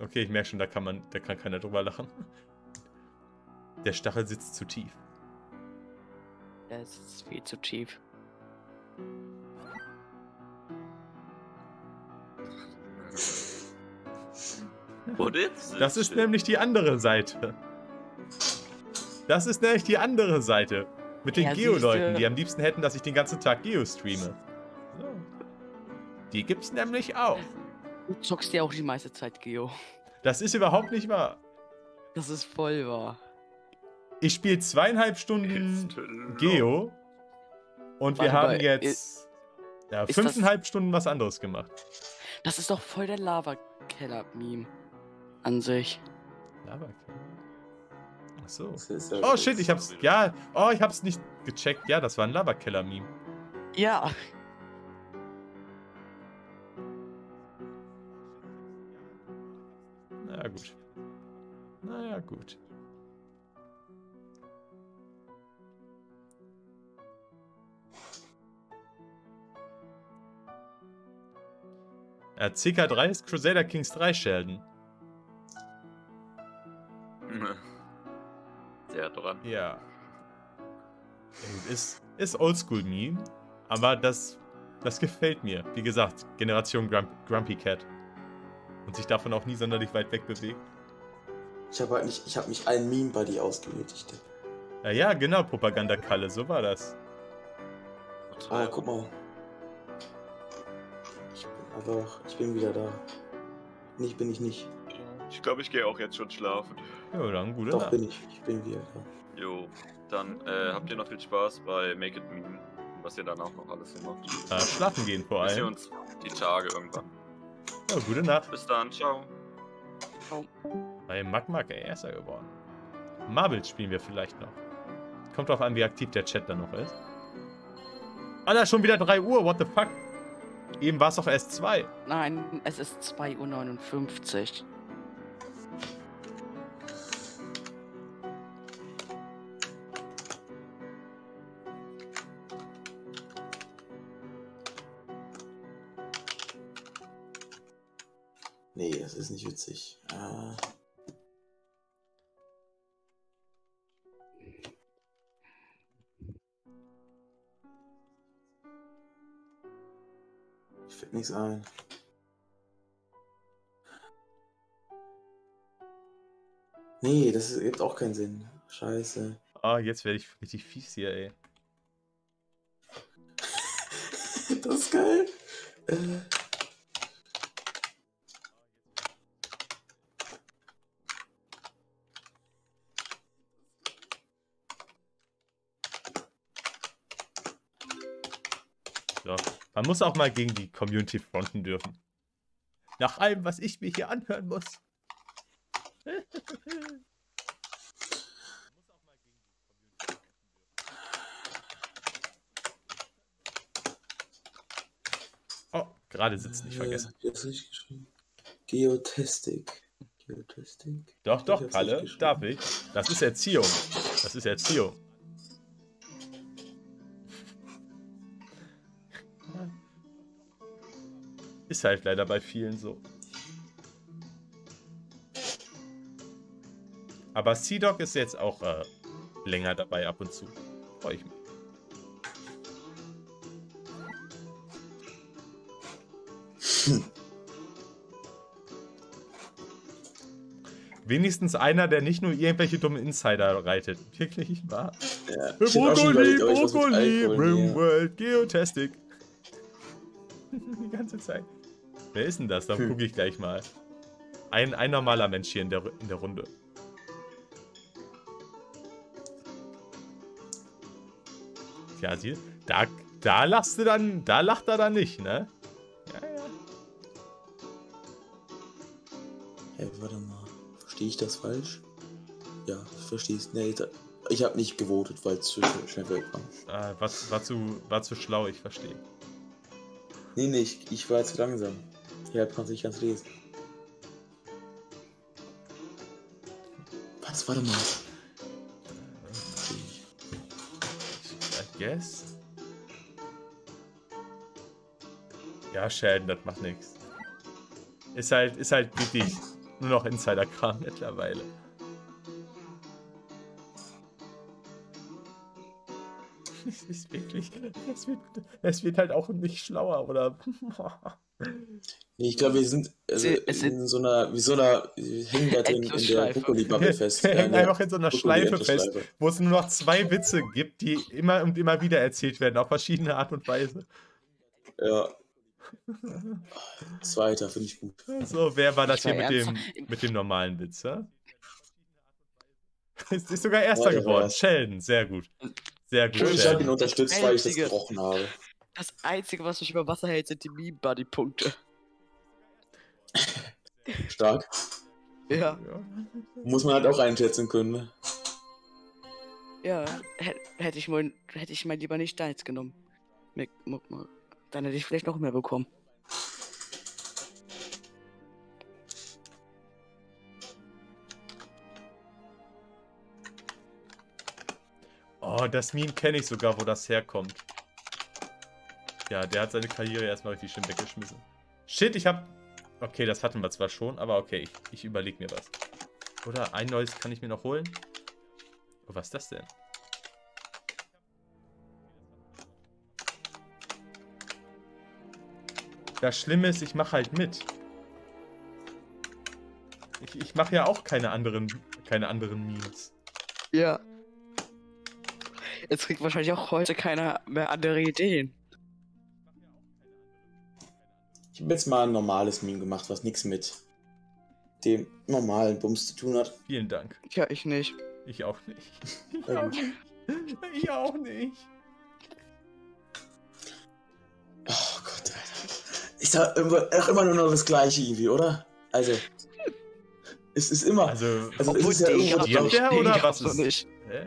Okay, ich merke schon, da kann man, da kann keiner drüber lachen. Der Stachel sitzt zu tief. Es ist viel zu tief. Und jetzt? Das ist nämlich die andere Seite. Das ist nämlich die andere Seite. Mit den Ja, Geo-Leuten, die am liebsten hätten, dass ich den ganzen Tag Geo streame. So. Die gibt's nämlich auch. Du zockst ja auch die meiste Zeit Geo. Das ist überhaupt nicht wahr. Das ist voll wahr. Ich spiele zweieinhalb Stunden Geo und wir Warte haben mal, jetzt ja, ist fünfeinhalb Stunden was anderes gemacht. Das ist doch voll der Lava-Keller-Meme. An sich. Lava Ach so. Das ja Oh shit, ich hab's. Ja, oh, ich hab's nicht gecheckt. Ja, das war ein Lava-Keller-Meme. Ja. Gut. Ja, CK3 ist Crusader Kings 3 Sheldon. [laughs] Sehr dran. Ja. Ist, ist Oldschool-Meme, aber das, das gefällt mir. Wie gesagt, Generation Grump, Grumpy Cat. Und sich davon auch nie sonderlich weit weg bewegt. Ich habe halt nicht, ich habe mich ein Meme bei dir ausgewählt. Ich Ja, ja, genau, Propagandakalle, so war das. ah, guck mal. Ich bin einfach, ich bin wieder da. Nicht bin ich nicht. Ich glaube, ich gehe auch jetzt schon schlafen. Ja, dann gute Doch Nacht. bin ich. Ich bin wieder da. Jo, dann äh, habt ihr noch viel Spaß bei Make It Meme, was ihr danach noch alles hier macht. Äh, schlafen gehen vor Wir sehen allem. uns die Tage irgendwann. Ja, gute Nacht. Bis dann, ciao. Bei Magmag erster geworden. Marbles spielen wir vielleicht noch. Kommt drauf an, wie aktiv der Chat dann noch ist. Alter, schon wieder 3 Uhr, what the fuck? Eben war es doch erst 2. Nein, es ist 2.59 Uhr. Nee, das ist nicht witzig. Ah. Nichts ein. Nee, das gibt auch keinen Sinn. Scheiße. Ah, jetzt werde ich richtig fies hier, ey. [laughs] das ist geil. Äh. So. Man muss auch mal gegen die Community fronten dürfen. Nach allem, was ich mir hier anhören muss. [laughs] Oh, gerade sitzen, nicht vergessen. Äh, geschrieben. Geotastic. Geotastic. Doch, doch, Kalle, darf ich. Das ist Erziehung. Das ist Erziehung. Ist halt leider bei vielen so. Aber Sea-Dog ist jetzt auch äh, länger dabei ab und zu. Freue ich mich. Wenigstens einer, der nicht nur irgendwelche dummen Insider reitet. Wirklich wahr? Ja, Brokkoli, Brokkoli. Rimworld, Geotastic. [laughs] Die ganze Zeit. Wer ist denn das? Dann gucke ich gleich mal. Ein, ein normaler Mensch hier in der, in der Runde. Ja, sie, da, da lachst du dann, da lacht er dann nicht, ne? Ja, ja. Hey, warte mal. Verstehe ich das falsch? Ja, ich verstehe es. Nee, da, ich habe nicht gewotet, weil es zu schnell weg war. Äh, war, war, zu, war zu schlau, ich verstehe. Nee, nee, ich, ich war zu langsam. Ja, konnte ich ganz lesen. Was? Mal. Verstehe ich. I guess. Ja, Sheldon, das macht nichts. Ist halt, ist halt wirklich nur noch Insider-Kram mittlerweile. [laughs] Es ist wirklich. Es wird, es wird halt auch nicht schlauer, oder? [laughs] Nee, ich glaube, wir sind also es in so einer, wie so einer, wir hängen da drin in der. Brokkoli-Bubble fest. Wir [laughs] Ja, hängen einfach in so einer Schleife fest, wo es nur noch zwei Witze gibt, die immer und immer wieder erzählt werden, auf verschiedene Art und Weise. Ja. Zweiter, finde ich gut. So, wer war das Ich hier war mit dem, mit dem normalen Witz, ja? Ist, ist sogar Erster Ja, geworden. war's. Sheldon, sehr gut. Sehr gut, Ich habe ihn Sheldon. unterstützt, weil ich das Einzige. gebrochen habe. Das Einzige, was mich über Wasser hält, sind die Meme-Buddy-Punkte. Stark. Ja, Ja. Muss man halt auch einschätzen können. Ne? ja. Hä- Hätte ich, mal, hätte ich mal lieber nicht deins genommen. Dann hätte ich vielleicht noch mehr bekommen. Oh, das Meme kenne ich sogar, wo das herkommt. Ja, der hat seine Karriere erstmal richtig schön weggeschmissen. Shit, ich hab. Okay, das hatten wir zwar schon, aber okay, ich, ich überlege mir was. Oder ein neues kann ich mir noch holen? Oh, was ist das denn? Das Schlimme ist, ich mache halt mit. Ich, ich mache ja auch keine anderen, keine anderen Memes. Ja. Jetzt kriegt wahrscheinlich auch heute keiner mehr andere Ideen. Ich habe jetzt mal ein normales Meme gemacht, was nichts mit dem normalen Bums zu tun hat. Vielen Dank. Ja, ich nicht. Ich auch nicht. Ich Ja, auch [laughs] nicht. Ich auch nicht. Oh Gott, Alter. Ich sag immer, auch immer nur noch das Gleiche irgendwie, oder? Also, es ist immer. Also, Also, es ist ja Stirbt doch- der oder was doch ist- nicht. hä?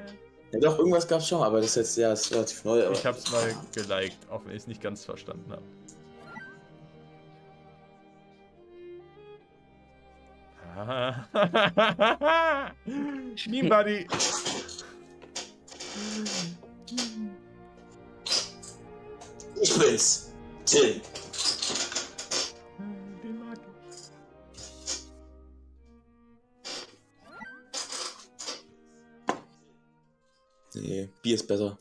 Ja, doch, irgendwas gab's schon, aber das ist jetzt ja ist relativ neu. Aber ich hab's mal geliked, auch wenn ich es nicht ganz verstanden habe. [laughs] Meme Buddy. Ich bin's, Tim. Den mag ich. Nee, Bier ist besser.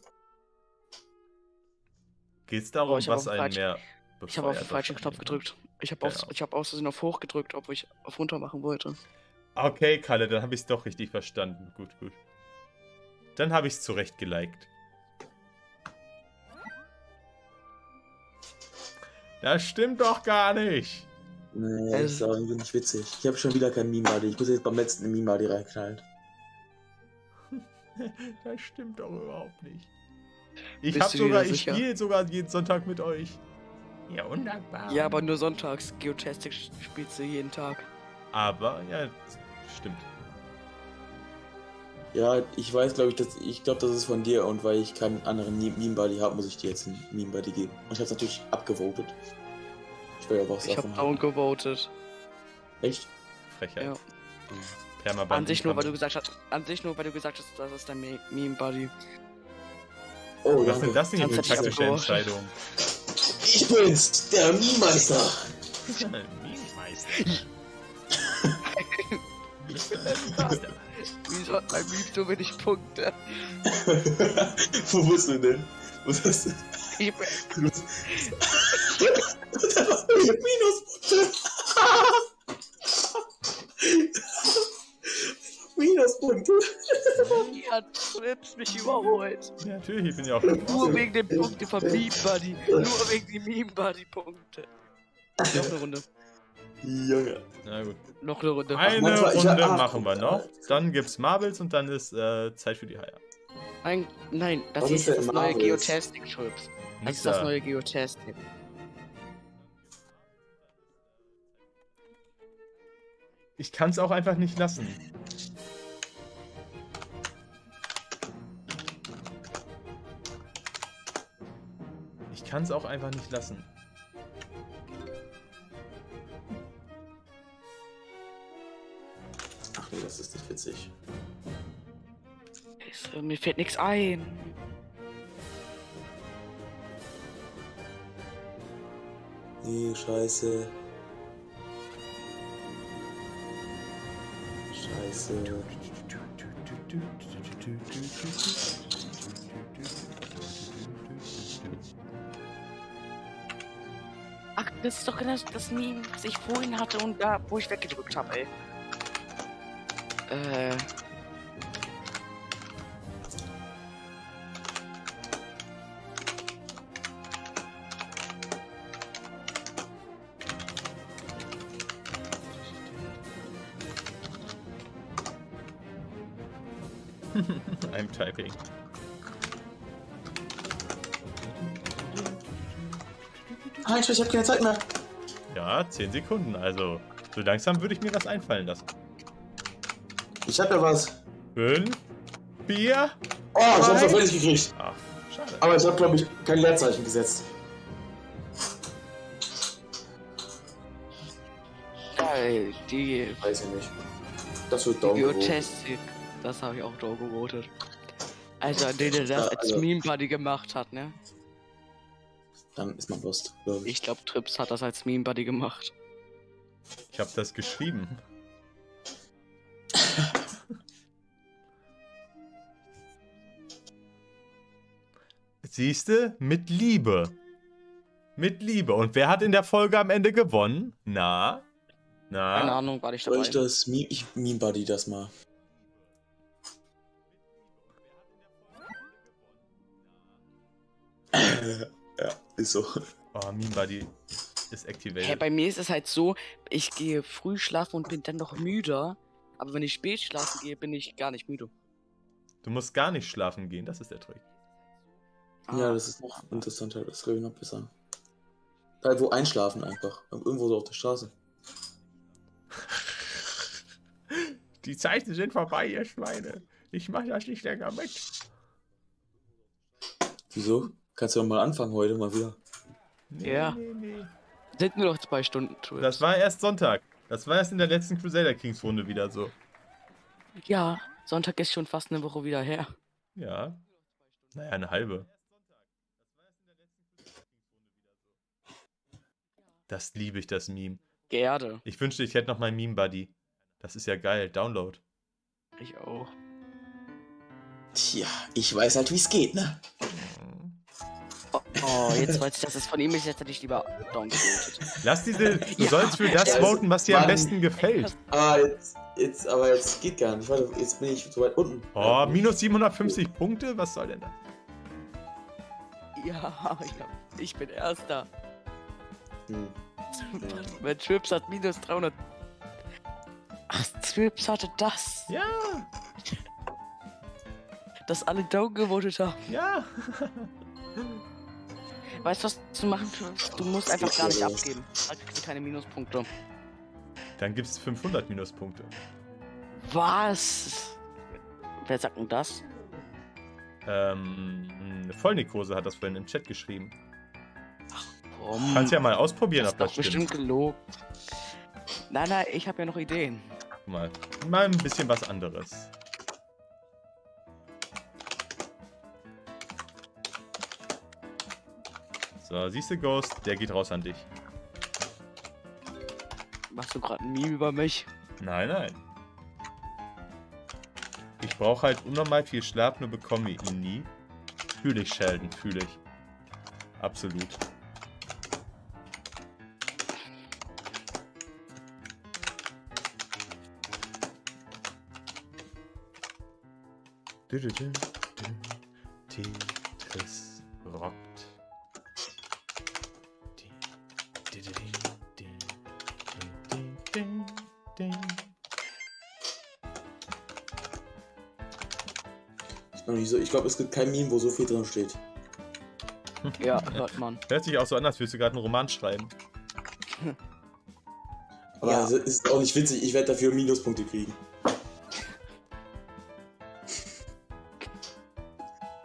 Geht's darum, Oh, was einen mehr Ich habe auf den falschen Knopf wahrscheinlich, gedrückt. Ich habe Genau. ich hab aus Versehen auf hoch gedrückt, obwohl ich auf runter machen wollte. ne? Okay, Kalle, dann habe ich es doch richtig verstanden. Gut, gut. Dann habe ich es zurecht geliked. Das stimmt doch gar nicht. Nee, das ist auch irgendwie nicht witzig. Ich habe schon wieder kein Meme-Buddy. Ich muss jetzt beim letzten Meme-Buddy reinknallen. [laughs] Das stimmt doch überhaupt nicht. Ich sogar, ich spiele sogar jeden Sonntag mit euch. Ja, undankbar. Ja, aber nur sonntags. Geotastic spielst du jeden Tag. Aber, ja, stimmt. Ja, ich weiß, glaube ich, dass ich glaube, das ist von dir und weil ich keinen anderen Ne- Meme-Buddy habe, muss ich dir jetzt einen Meme-Buddy geben. Und ich habe es natürlich abgevotet. Ich will ja was Ich habe davon haben. down gewotet. Echt? Frechheit. Ja. Permaband An sich nur, weil du gesagt hast, an sich nur, weil du gesagt hast, das ist dein Me- Meme-Buddy. Oh, Was ist denn das denn für eine taktische. Entscheidung? Ich bin's, der Meme-Meister. Meme-Meister. [laughs] Wieso hat mein Meme so wenig Punkte? [laughs] Wo bist du denn? Wo ist das? Ich bin, [laughs] Minuspunkte. Minuspunkte. die hat Flips mich überholt. Ja, natürlich, ich bin ja auch. Nur wegen den Punkten von Meme-Buddy. Nur wegen den Meme-Buddy-Punkte. Noch eine Runde. Junge. Na gut. Noch eine Runde. Eine manchmal- Runde ah, machen wir noch. Dann gibt's Marbles und dann ist äh, Zeit für die Haie. Nein, nein, das Was ist ist das neue? Geotastic-Chips. Das ist das da. neue Geotastic. Ich kann es auch einfach nicht lassen. Kann es auch einfach nicht lassen. Ach nee, das ist nicht witzig. Es, äh, mir fällt nichts ein. Nee, scheiße. ist. Das ist doch genau das Meme, was ich vorhin hatte und da, wo ich weggedrückt habe, ey. Äh. Heinz, ich habe keine Zeit mehr. Ja, 10 Sekunden. Also, so langsam würde ich mir was einfallen lassen. Ich habe ja was. 5, 4. Oh, ich hab's auf fertig gekriegt. Ach, schade. Aber ich habe, glaube ich, kein Leerzeichen gesetzt. Geil, die Weiß ich nicht. Das wird Daumen. Biotestik. Das habe ich auch da gewotet. Also, den der das Ja, als also- Meme-Buddy gemacht hat, ne? Dann ist man lost, glaube ich. Ich glaube, Trips hat das als Meme-Buddy gemacht. Ich habe das geschrieben. [laughs] Siehste, mit Liebe. Mit Liebe. Und wer hat in der Folge am Ende gewonnen? Na? Keine Na? Ahnung, war ich Soll dabei. ich das Meme, ich Meme Buddy das mal? [clears throat] ist so. Oh, Meme Buddy ist Hä, activated. bei mir ist es halt so, ich gehe früh schlafen und bin dann noch müder. Aber wenn ich spät schlafen gehe, bin ich gar nicht müde. Du musst gar nicht schlafen gehen, das ist der Trick. Ja, das ist noch interessanter, das glaube ich noch besser. Da wo einschlafen einfach. Irgendwo so auf der Straße. [laughs] Die Zeiten sind vorbei, ihr Schweine. Ich mache das nicht länger mit. Wieso? Kannst du doch mal anfangen heute mal wieder. Nee, Ja. nee, nee. Sind nur noch zwei Stunden. Trips. Das war erst Sonntag. Das war erst in der letzten Crusader Kings Runde wieder so. Ja, Sonntag ist schon fast eine Woche wieder her. Ja. Naja, eine halbe. Das liebe ich, das Meme. Gerde. Ich wünschte, ich hätte noch mein Meme-Buddy. Das ist ja geil. Download. Ich auch. Tja, ich weiß halt, wie es geht, ne? Oh, jetzt weiß ich, dass es von ihm ist, jetzt hätte ich lieber down. Lass diese. Du [laughs] Ja. sollst für das voten, was dir am Mann. besten gefällt. Ah, jetzt, jetzt, aber jetzt geht gar nicht. Warte, jetzt bin ich so weit unten. Oh, minus 750 Punkte? Was soll denn das? Ja, ich, ich bin Erster. Hm. [laughs] Mein Trips hat minus 300. Ach, Trips hatte das. Ja, Dass alle down gewotet haben. ja. [laughs] Weißt du, was du machen kannst? Du musst einfach gar nicht abgeben. Dann kriegst du keine Minuspunkte. Dann gibt es 500 Minuspunkte. Was? Wer sagt denn das? Ähm, Vollnekrose hat das vorhin im Chat geschrieben. Warum? Kannst ja mal ausprobieren, das ob ist das doch bestimmt stimmt. gelogen. Nein, nein, ich habe ja noch Ideen. Guck mal. Mal ein bisschen was anderes. So, siehst du Ghost? Der geht raus an dich. Machst du gerade ein Meme über mich? Nein, nein. Ich brauche halt unnormal viel Schlaf, nur bekomme ihn nie. Fühle ich, Sheldon, fühle ich. Absolut. Tetris so- Ich glaube, es gibt kein Meme, wo so viel drin steht. Ja, hört man. Hört sich auch so an, als würdest du gerade einen Roman schreiben. [laughs] Aber Ja. es ist auch nicht witzig. Ich werde dafür Minuspunkte kriegen.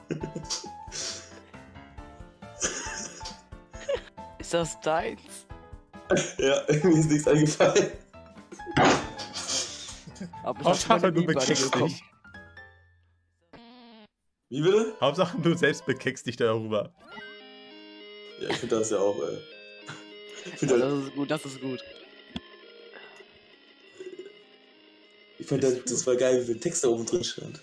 [laughs] Ist das deins? [laughs] Ja, mir ist nichts eingefallen. Aber ich hab Hauptsache, meine du Meme-Buddy bekeckst bekommen. dich. Wie bitte? Hauptsache, du selbst bekeckst dich darüber. Ja, ich finde das ja auch. Äh, ich Ja, finde das ist gut, das ist gut. Ich fand das, das war geil, wie viel Text da oben drin stand.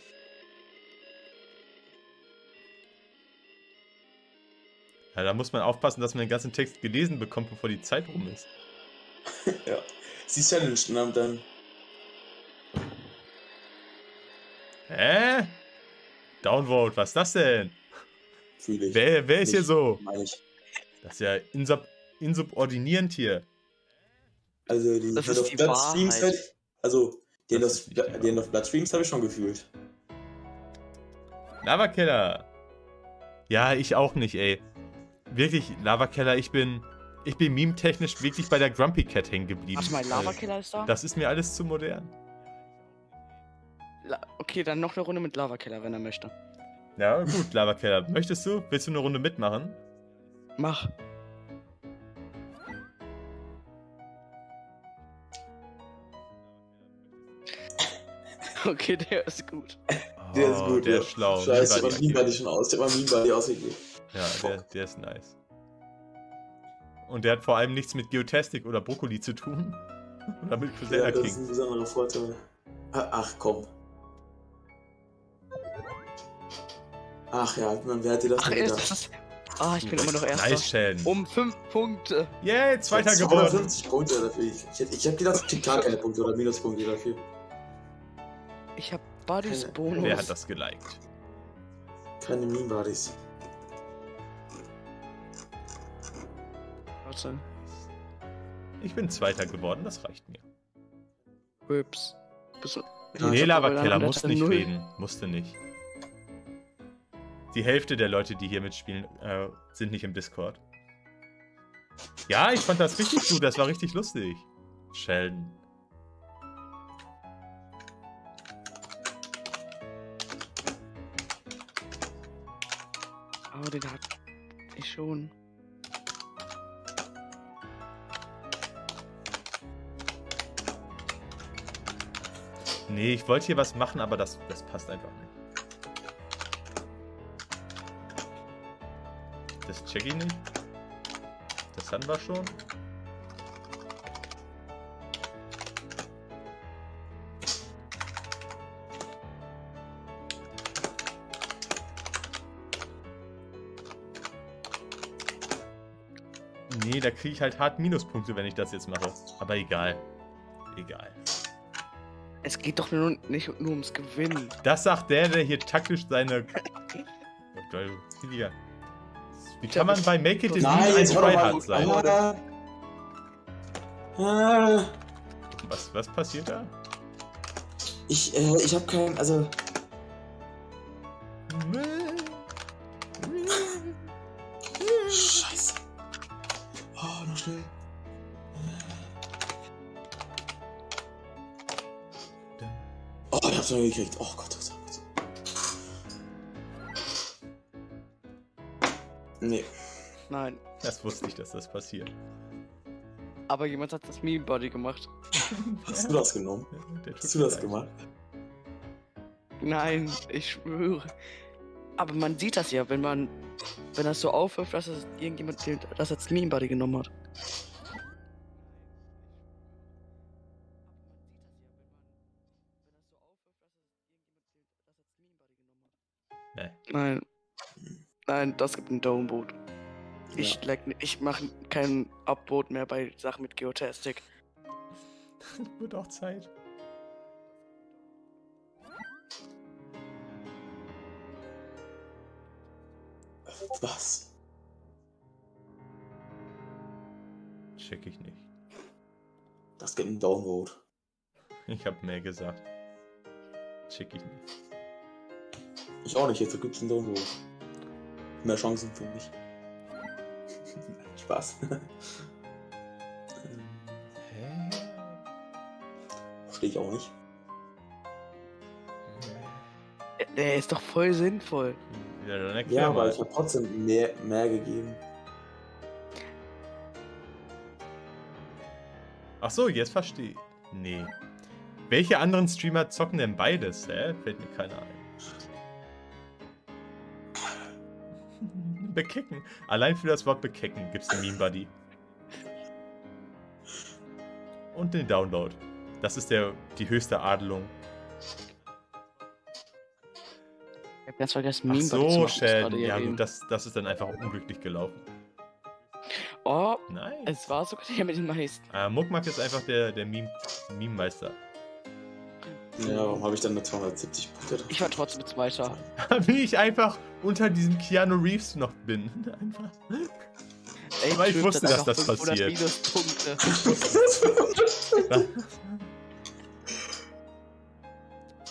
Ja, da muss man aufpassen, dass man den ganzen Text gelesen bekommt, bevor die Zeit rum ist. [laughs] ja. Sie haben dann. Hä? Downvote, was ist das denn? Fühle ich. Wer, wer ist hier Nicht, so? Ich. Das ist ja insub insubordinierend hier. Also die Das Hand ist of die Blood Streams halt. Also den Das of, ist die den of Blood Streams habe ich schon gefühlt. Lava Keller. Ja, ich auch nicht, ey. Wirklich, Lava Keller, ich bin. Ich bin meme-technisch wirklich bei der Grumpy Cat hängen geblieben. Warte mal, Äh, Lava-Killer ist da? Das ist mir alles zu modern. La okay, dann noch eine Runde mit Lava-Killer, wenn er möchte. Ja, gut, Lava Keller. Möchtest du? Willst du eine Runde mitmachen? Mach. Okay, der ist gut. Der ist Oh, gut. Der ja. ist schlau. Scheiße, Buddy. Meme Buddy schon aus. Der hat Meme Buddy ausgegeben. Ja, der, der ist nice. Und der hat vor allem nichts mit Geotastic oder Brokkoli zu tun. [laughs] Oder mit Ja, Crusader das ist ein besonderer Vorteil. Ach komm. Ach ja, man, wer hätte das Ach, denn ist gedacht? das. Ah, ich bin immer noch Erster. Nice. Um 5 Punkte. Yay, zweiter geworden. 250 Punkte dafür. Ich, ich, hätte- ich habe gedacht, ich krieg gar keine Punkte oder Minuspunkte dafür. Ich hab Buddies Keine- Bonus. Wer hat das geliked? Keine Meme Buddies. Warte. Ich bin zweiter geworden, das reicht mir. Whips. Bist du. Nee, dann Keller, musste nicht null. reden. Musste nicht. Die Hälfte der Leute, die hier mitspielen, äh, sind nicht im Discord. Ja, ich fand das richtig gut, das war richtig lustig. Sheldon. Oh, den hat ich schon. Nee, ich wollte hier was machen, aber das, das passt einfach nicht. Das check ich nicht. Das hatten wir schon. Nee, da kriege ich halt hart Minuspunkte, wenn ich das jetzt mache. Aber egal. Egal. Es geht doch nur, nicht nur ums Gewinnen. Das sagt der, der hier taktisch seine. [laughs] Wie kann man bei Make It in Nein, ein Tryhard sein? Ah, Was, was passiert da? ich, äh, ich habe kein, also, scheiße. Das wusste ich, dass das passiert. Aber jemand hat das Meme Body gemacht. [laughs] Hast du das genommen? Der tut Hast du das leid. gemacht? Nein, ich schwöre. Aber man sieht das ja, wenn man. Wenn das so aufwirft, dass es irgendjemand das als Meme Body genommen hat. Nee. Nein. Nein, das gibt ein Downvote. Ich, Ja. like, ich mache kein Upvote mehr bei Sachen mit Geotastic. [laughs] Wird auch Zeit. Was? Check ich nicht. Das gibt einen Downvote. Ich habe mehr gesagt. Check ich nicht. Ich auch nicht, jetzt gibt's einen Downvote. Mehr Chancen für mich. [laughs] Spaß. [laughs] Ähm, Hä? Verstehe ich auch nicht. Der- Der ist doch voll sinnvoll. Ja, Ja, aber mal. ich habe trotzdem mehr, mehr gegeben. Ach so, jetzt verstehe ich. Nee. Welche anderen Streamer zocken denn beides? Hä? Fällt mir keiner ein. Bekicken. Allein für das Wort bekicken gibt's den Meme Buddy. Und den Download. Das ist der, die höchste Adelung. Ich hab ganz vergessen, Ach Meme Buddy zu so, machen. Ja gut, das, das ist dann einfach unglücklich gelaufen. Oh, Nein. es war sogar der mit den meisten. Äh, Muckmack ist einfach der, der Meme- Meme-Meister. Ja, warum habe ich dann nur 270 Punkte? drauf? Ich war trotzdem Zweiter. [laughs] Wie ich einfach unter diesen Keanu Reeves noch bin. [laughs] Einfach. Ey, Aber ich wusste, dass das 500 passiert. Minuspunkte. [laughs]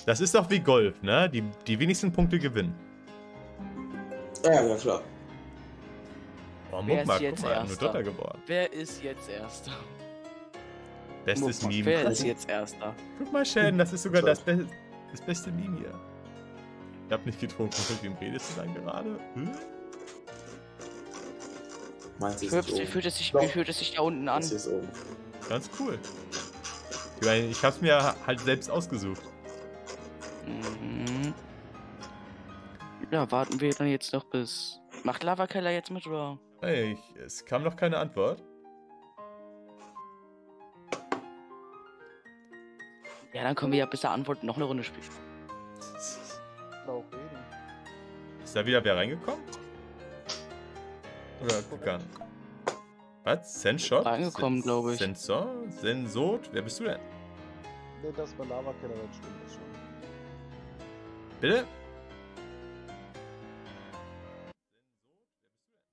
Das ist doch wie Golf, ne? Die, die wenigsten Punkte gewinnen. ja, ja, klar. Oh, Wer ist Muckmack, jetzt guck mal, nur Erster? Dritter geworden. Wer ist jetzt Erster? Bestes Meme. Wer ist jetzt Erster? Guck mal, Shan, das ist sogar das, Be das beste Meme hier. Ich hab nicht getrunken. Mit wem redest du dann gerade? Hm? Meins ist wie fühlt, es sich, wie fühlt es sich da unten an? Ganz cool. Ich, meine, ich hab's mir halt selbst ausgesucht. Mhm. Ja, warten wir dann jetzt noch bis. Macht Lavakeller jetzt mit oder? Ey, ich, es kam noch keine Antwort. Ja, dann können wir ja bis er antwortet noch eine Runde spielen. Reden. Ist da wieder wer reingekommen? Oder gegangen? Was? Senshot? Reingekommen, glaub ich. Sensor? Sensot? Wer bist du denn? Ne, das war Lavakeller, das stimmt das schon. Bitte?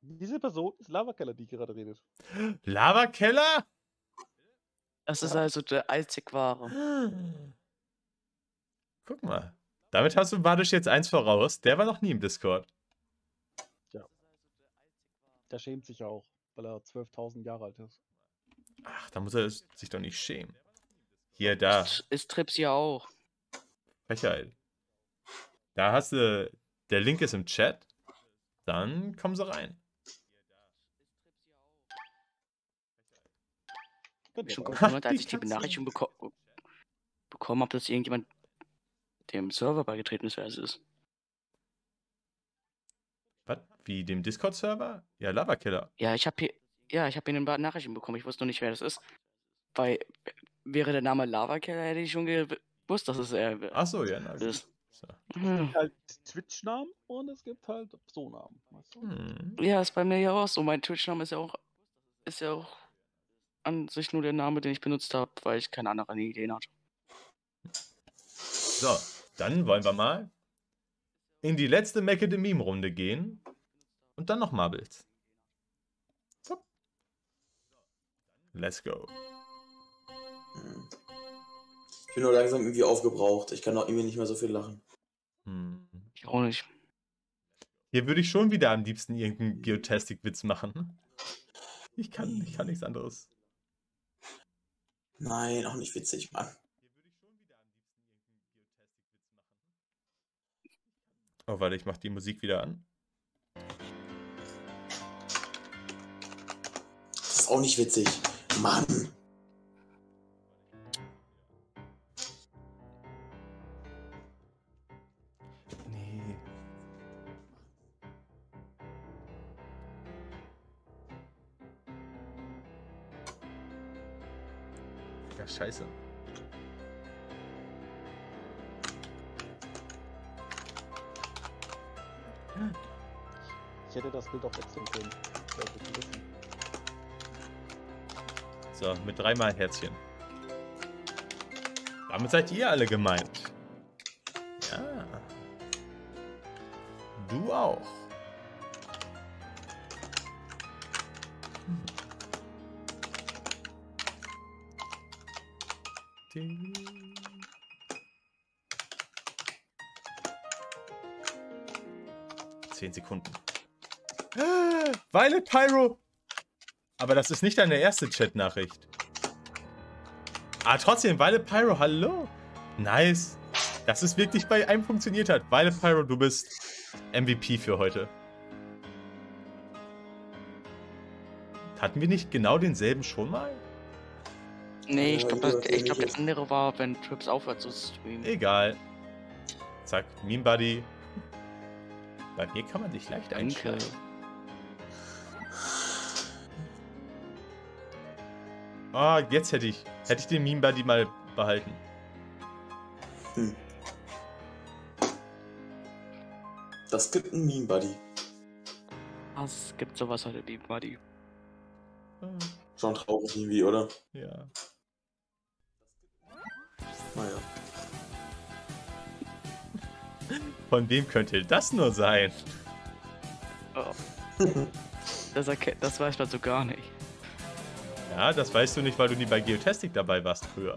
Diese Person ist Lavakeller, die gerade redet. Lavakeller? Das ist also der einzig wahre. Guck mal. Damit hast du Badisch jetzt eins voraus. Der war noch nie im Discord. Der schämt sich ja auch, weil er 12.000 Jahre alt ist. Ach, da muss er sich doch nicht schämen. Hier, da. Ist, ist Trips ja auch. Frechheit. Da hast du. Der Link ist im Chat. Dann kommen sie rein. Ihr Schon gewundert, als die ich die. Benachrichtigung beko bekommen habe, dass irgendjemand dem Server beigetreten ist, wer es ist. Was? Wie dem Discord-Server? Ja, Lavakeller. Ja, ich habe hier, ja, ich habe hier eine Benachrichtigung bekommen. Ich wusste noch nicht, wer das ist. Weil wäre der Name Lavakeller, hätte ich schon gewusst, dass es er Achso, ja, na, ist. So. Hm. halt Twitch-Namen und es gibt halt So-Namen. Weißt du? Hm. Ja, ist bei mir ja auch so. Mein Twitch-Name ist ja auch, ist ja auch an sich nur der Name, den ich benutzt habe, weil ich keine anderen Ideen hatte. So, dann wollen wir mal in die letzte Mecke de Meme-Runde gehen. Und dann noch Marbles. So. Let's go. Ich bin nur langsam irgendwie aufgebraucht. Ich kann auch irgendwie nicht mehr so viel lachen. Hm. Ich auch nicht. Hier würde ich schon wieder am liebsten irgendeinen Geotastic-Witz machen. Ich kann, ich kann nichts anderes. Nein, auch nicht witzig, Mann. Oh, warte, ich mach die Musik wieder an. Das ist auch nicht witzig. Mann. Scheiße. Ich hätte das Bild auch wechseln können. So, mit dreimal Herzchen. Damit seid ihr alle gemeint. Ja. Du auch. Sekunden. Violet Pyro! Aber das ist nicht deine erste Chat-Nachricht. Ah, trotzdem, Violet Pyro, hallo. Nice. Dass es wirklich bei einem funktioniert hat. Violet Pyro, du bist MVP für heute. Hatten wir nicht genau denselben schon mal? Nee, ich glaube, glaub, der andere war, wenn Trips aufhört zu streamen. Egal. Zack, Meme Buddy. Bei mir kann man sich leicht Danke. einstellen. Oh, jetzt hätte ich, hätte ich den Meme Buddy mal behalten. Hm. Das gibt einen Meme Buddy. Was gibt sowas heute, Deep Buddy? Ah, Schon traurig irgendwie, oder? Ja. Von wem könnte das nur sein? Oh. Das, das weiß man so gar nicht. Ja, das weißt du nicht, weil du nie bei Geotastic dabei warst früher.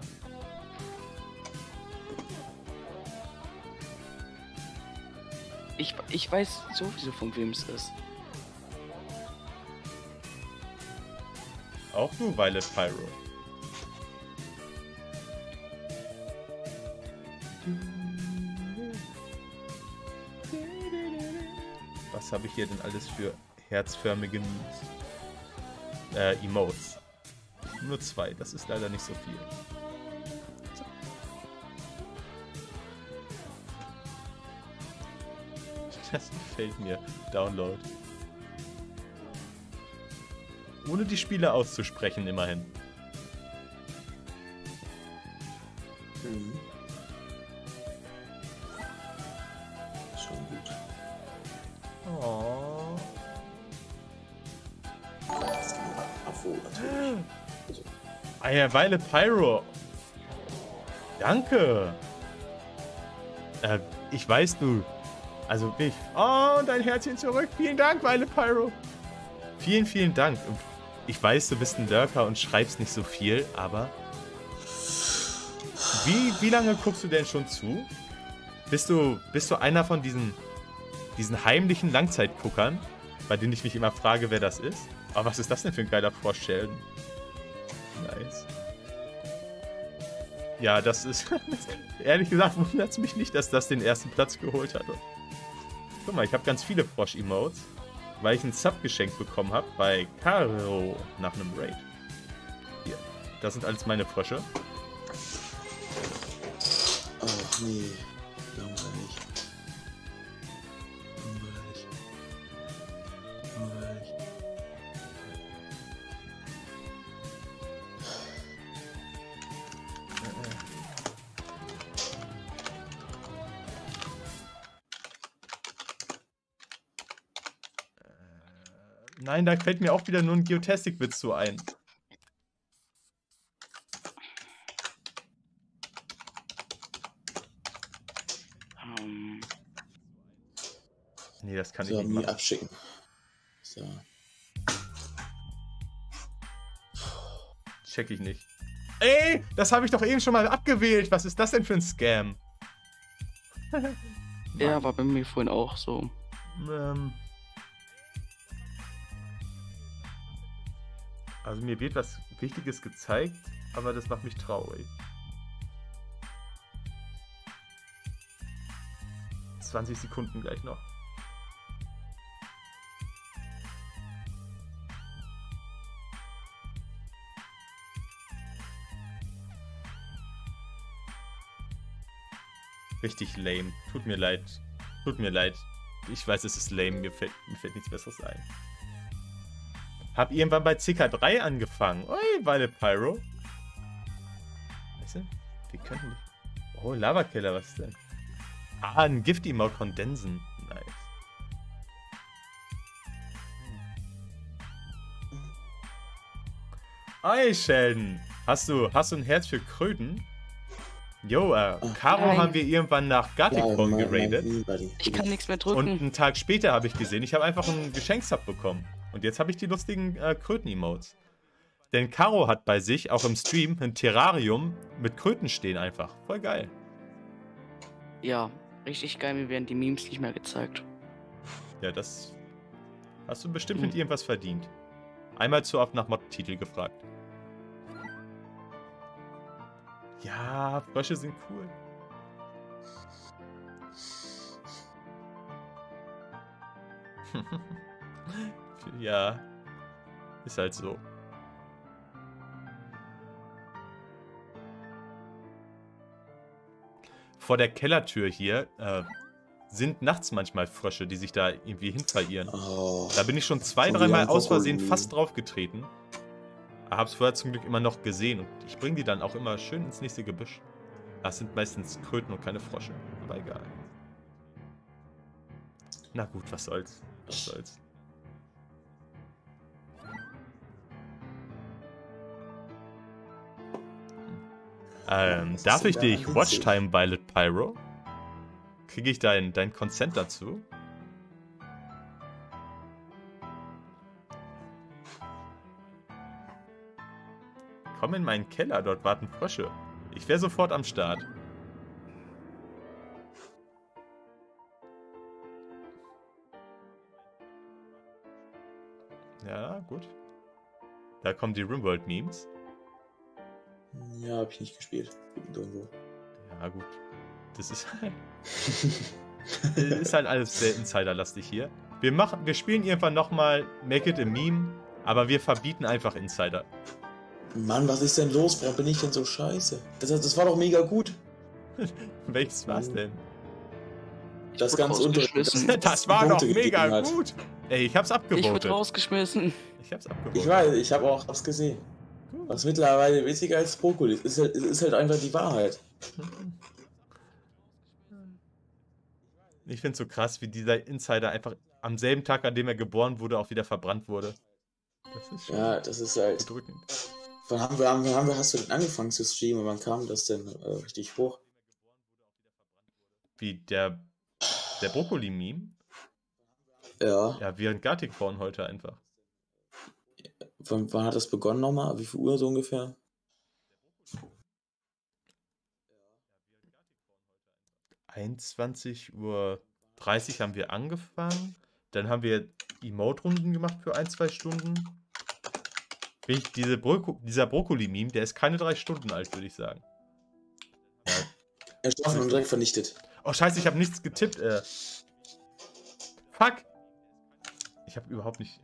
Ich, ich weiß sowieso, von wem es ist. Auch du, Violet Pyro. Was habe ich hier denn alles für herzförmige? Äh, Emotes. Nur zwei, das ist leider nicht so viel. [laughs] Das gefällt mir. Download. Ohne die Spiele auszusprechen, immerhin. Mhm. Ah ja, Weile Pyro. Danke. Äh, ich weiß du. Also ich. Oh, dein Herzchen zurück. Vielen Dank, Weile Pyro. Vielen, vielen Dank. Ich weiß, du bist ein Lurker und schreibst nicht so viel, aber. Wie, wie lange guckst du denn schon zu? Bist du, bist du einer von diesen, diesen heimlichen Langzeitguckern, bei denen ich mich immer frage, wer das ist? Aber was ist das denn für ein geiler Frosch? Nice. Ja, das ist. [laughs] ehrlich gesagt wundert es mich nicht, dass das den ersten Platz geholt hat. Guck mal, ich habe ganz viele Frosch-Emotes, weil ich einen Sub geschenkt bekommen habe bei Caro nach einem Raid. Hier. Das sind alles meine Frösche. Ach nee. Langweilig. Nein, da fällt mir auch wieder nur ein Geotastic-Witz zu ein. Ähm, Nee, das kann So, ich nicht mir machen. abschicken. So. Check ich nicht. Ey, das habe ich doch eben schon mal abgewählt. Was ist das denn für ein Scam? [laughs] ja, war bei mir vorhin auch so. Ähm. Also mir wird was Wichtiges gezeigt, aber das macht mich traurig. 20 Sekunden gleich noch. Richtig lame. Tut mir leid. Tut mir leid. Ich weiß, es ist lame. Mir fällt, mir fällt nichts Besseres ein. Hab irgendwann bei CK3 angefangen. Oi, Weile Pyro. Weißt du? Wir könnten nicht. Oh, Lava-Killer, was ist denn? Ah, ein Gift-Emote von Densen. Nice. Oi, Sheldon. Hast du, hast du ein Herz für Kröten? Jo, äh, Caro Nein. haben wir irgendwann nach mein geradet. Ich kann nichts mehr Und drücken. einen Tag später habe ich gesehen, ich habe einfach einen Geschenksub bekommen. Und jetzt habe ich die lustigen äh, Kröten-Emotes. Denn Caro hat bei sich auch im Stream ein Terrarium mit Kröten stehen einfach. Voll geil. Ja, richtig geil, mir werden die Memes nicht mehr gezeigt. Ja, das hast du bestimmt Hm. mit irgendwas verdient. Einmal zu oft nach Mod-Titel gefragt. Ja, Frösche sind cool. [laughs] ja, ist halt so. Vor der Kellertür hier äh, sind nachts manchmal Frösche, die sich da irgendwie hin verirren. Oh. Da bin ich schon zwei, dreimal aus Versehen fast drauf getreten. Hab's vorher zum Glück immer noch gesehen und ich bringe die dann auch immer schön ins nächste Gebüsch. Das sind meistens Kröten und keine Frosche. Aber egal. Na gut, was soll's. Was soll's. Ähm, darf ich dich? Watchtime Violet Pyro? Kriege ich dein, dein Consent dazu? Komm in meinen Keller, dort warten Frösche. Ich wäre sofort am Start. Ja, gut. Da kommen die Rimworld-Memes. Ja, hab ich nicht gespielt. Irgendwo. Ja, gut. Das ist halt, [laughs] ist halt alles sehr insiderlastig hier. Wir, machen, wir spielen irgendwann nochmal Make It a Meme, aber wir verbieten einfach Insider. Mann, was ist denn los? Warum bin ich denn so scheiße? Das, das war doch mega gut. [laughs] Welches war's denn? Das ganz unter. rausgeschmissen. das- Das war doch mega gut. Ey, ich hab's Ich wurde rausgeschmissen. Ich hab's abgevotet. Ich weiß, ich habe auch was gesehen. Gut. Was mittlerweile witziger als Brokkoli ist, ist halt, ist halt einfach die Wahrheit. Ich find's so krass, wie dieser Insider einfach am selben Tag, an dem er geboren wurde, auch wieder verbrannt wurde. Das ist schon Ja, das ist halt. bedrückend. Wann haben wir, wann haben wir, hast du denn angefangen zu streamen? Wann kam das denn äh, richtig hoch? Wie der, der Brokkoli-Meme. Ja. Ja, während Gartic Porn heute einfach. Wann, wann hat das begonnen nochmal? Wie viel Uhr so ungefähr? Ja. 21.30 Uhr haben wir angefangen. Dann haben wir Emote-Runden gemacht für ein, zwei Stunden. Diese Broko dieser Brokkoli-Meme, der ist keine drei Stunden alt, würde ich sagen. Ja. Erschaffen und direkt vernichtet. Oh, scheiße, ich habe nichts getippt. Äh. Fuck. Ich habe überhaupt nicht...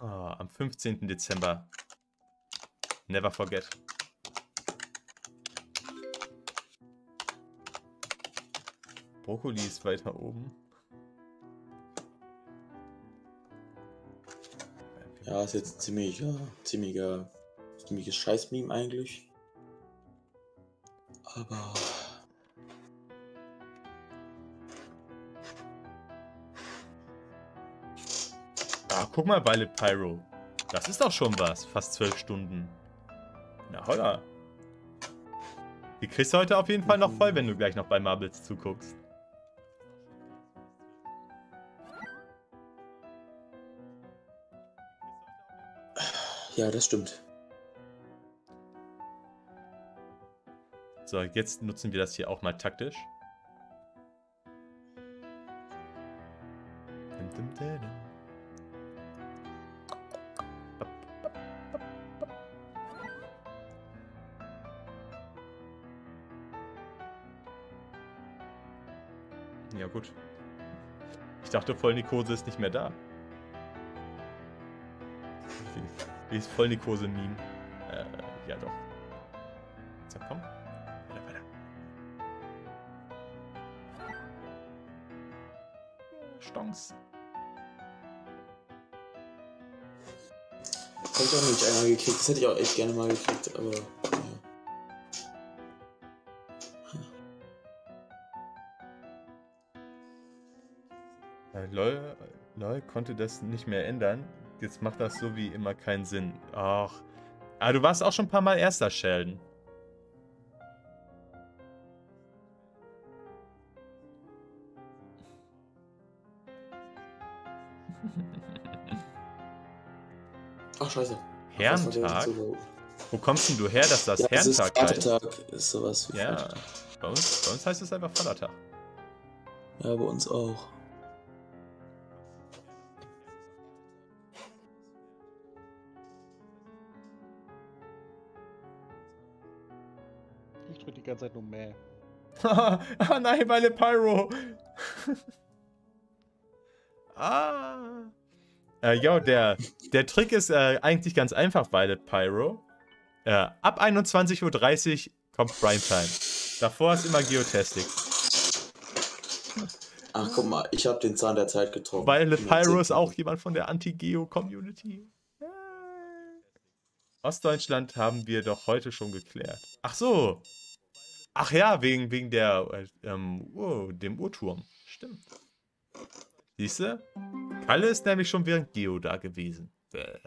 Ah, am 15. Dezember. Never forget. Brokkoli ist weiter oben. Ja, ist jetzt ein ziemlicher, ziemlicher, ziemliches Scheiß-Meme eigentlich. Aber. Guck mal, Violet Pyro. Das ist doch schon was. Fast zwölf Stunden. Na holla. Die kriegst du heute auf jeden Fall noch voll, wenn du gleich noch bei Marbles zuguckst. Ja, das stimmt. So, jetzt nutzen wir das hier auch mal taktisch. Dachte, Vollnikose ist nicht mehr da. Wie ist Vollnikose-Meme? Äh, ja doch. So, komm. Weiter, weiter. Stonks. Das hab ich auch nicht einmal gekriegt. Das hätte ich auch echt gerne mal gekriegt, aber. Äh, LOL, LOL konnte das nicht mehr ändern. Jetzt macht das so wie immer keinen Sinn. Ach. Ah, du warst auch schon ein paar Mal erster Sheldon. Ach, scheiße. Herrentag? Wo kommst denn du her, dass das Ja, Herrentag heißt? Vatertag. Ist sowas wie Ja, Vatertag. bei uns, bei uns heißt es einfach Vatertag. Ja, bei uns auch. Ganze Zeit nur Mäh. [laughs] ah nein, meine Pyro. [laughs] ah. Äh, jo, der, der Trick ist äh, eigentlich ganz einfach, Violet Pyro. Äh, ab 21.30 Uhr kommt Primetime. Davor ist immer Geotastic. Ach, guck mal, ich habe den Zahn der Zeit getroffen. Weil Le Mit Pyro ist auch jemand von der Anti-Geo-Community. Ostdeutschland haben wir doch heute schon geklärt. Ach so. Ach ja, wegen, wegen der, äh, ähm, oh, dem Uhrturm. Stimmt. Siehst du? Kalle ist nämlich schon während Geo da gewesen. Bäh.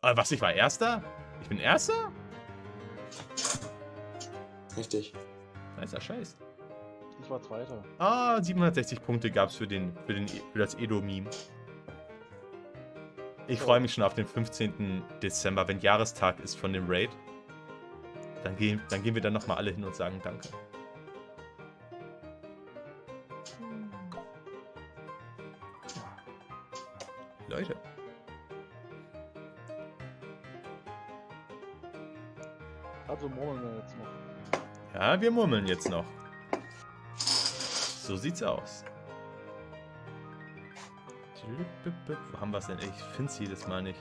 Aber was, ich war Erster? Ich bin Erster? Richtig. Nicer Scheiß. Ich war Zweiter. Ah, 760 Punkte gab es für, den, für, den, für das Edo-Meme. Ich freue mich schon auf den 15. Dezember, wenn Jahrestag ist von dem Raid. Dann gehen, dann gehen wir dann nochmal alle hin und sagen Danke. Leute. Also murmeln wir jetzt noch. Ja, wir murmeln jetzt noch. So sieht's aus. Wo haben wir es denn? Ich finde es jedes Mal nicht.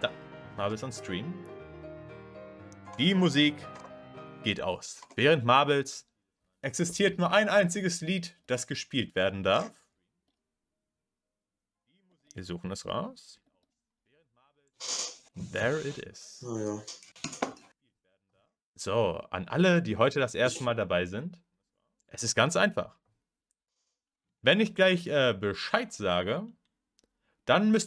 Da, Marbles on Stream. Die Musik geht aus. Während Marbles existiert nur ein einziges Lied, das gespielt werden darf. Wir suchen es raus. There it is. Naja. So, an alle, die heute das erste Mal dabei sind. Es ist ganz einfach. Wenn ich gleich äh, Bescheid sage, dann müsst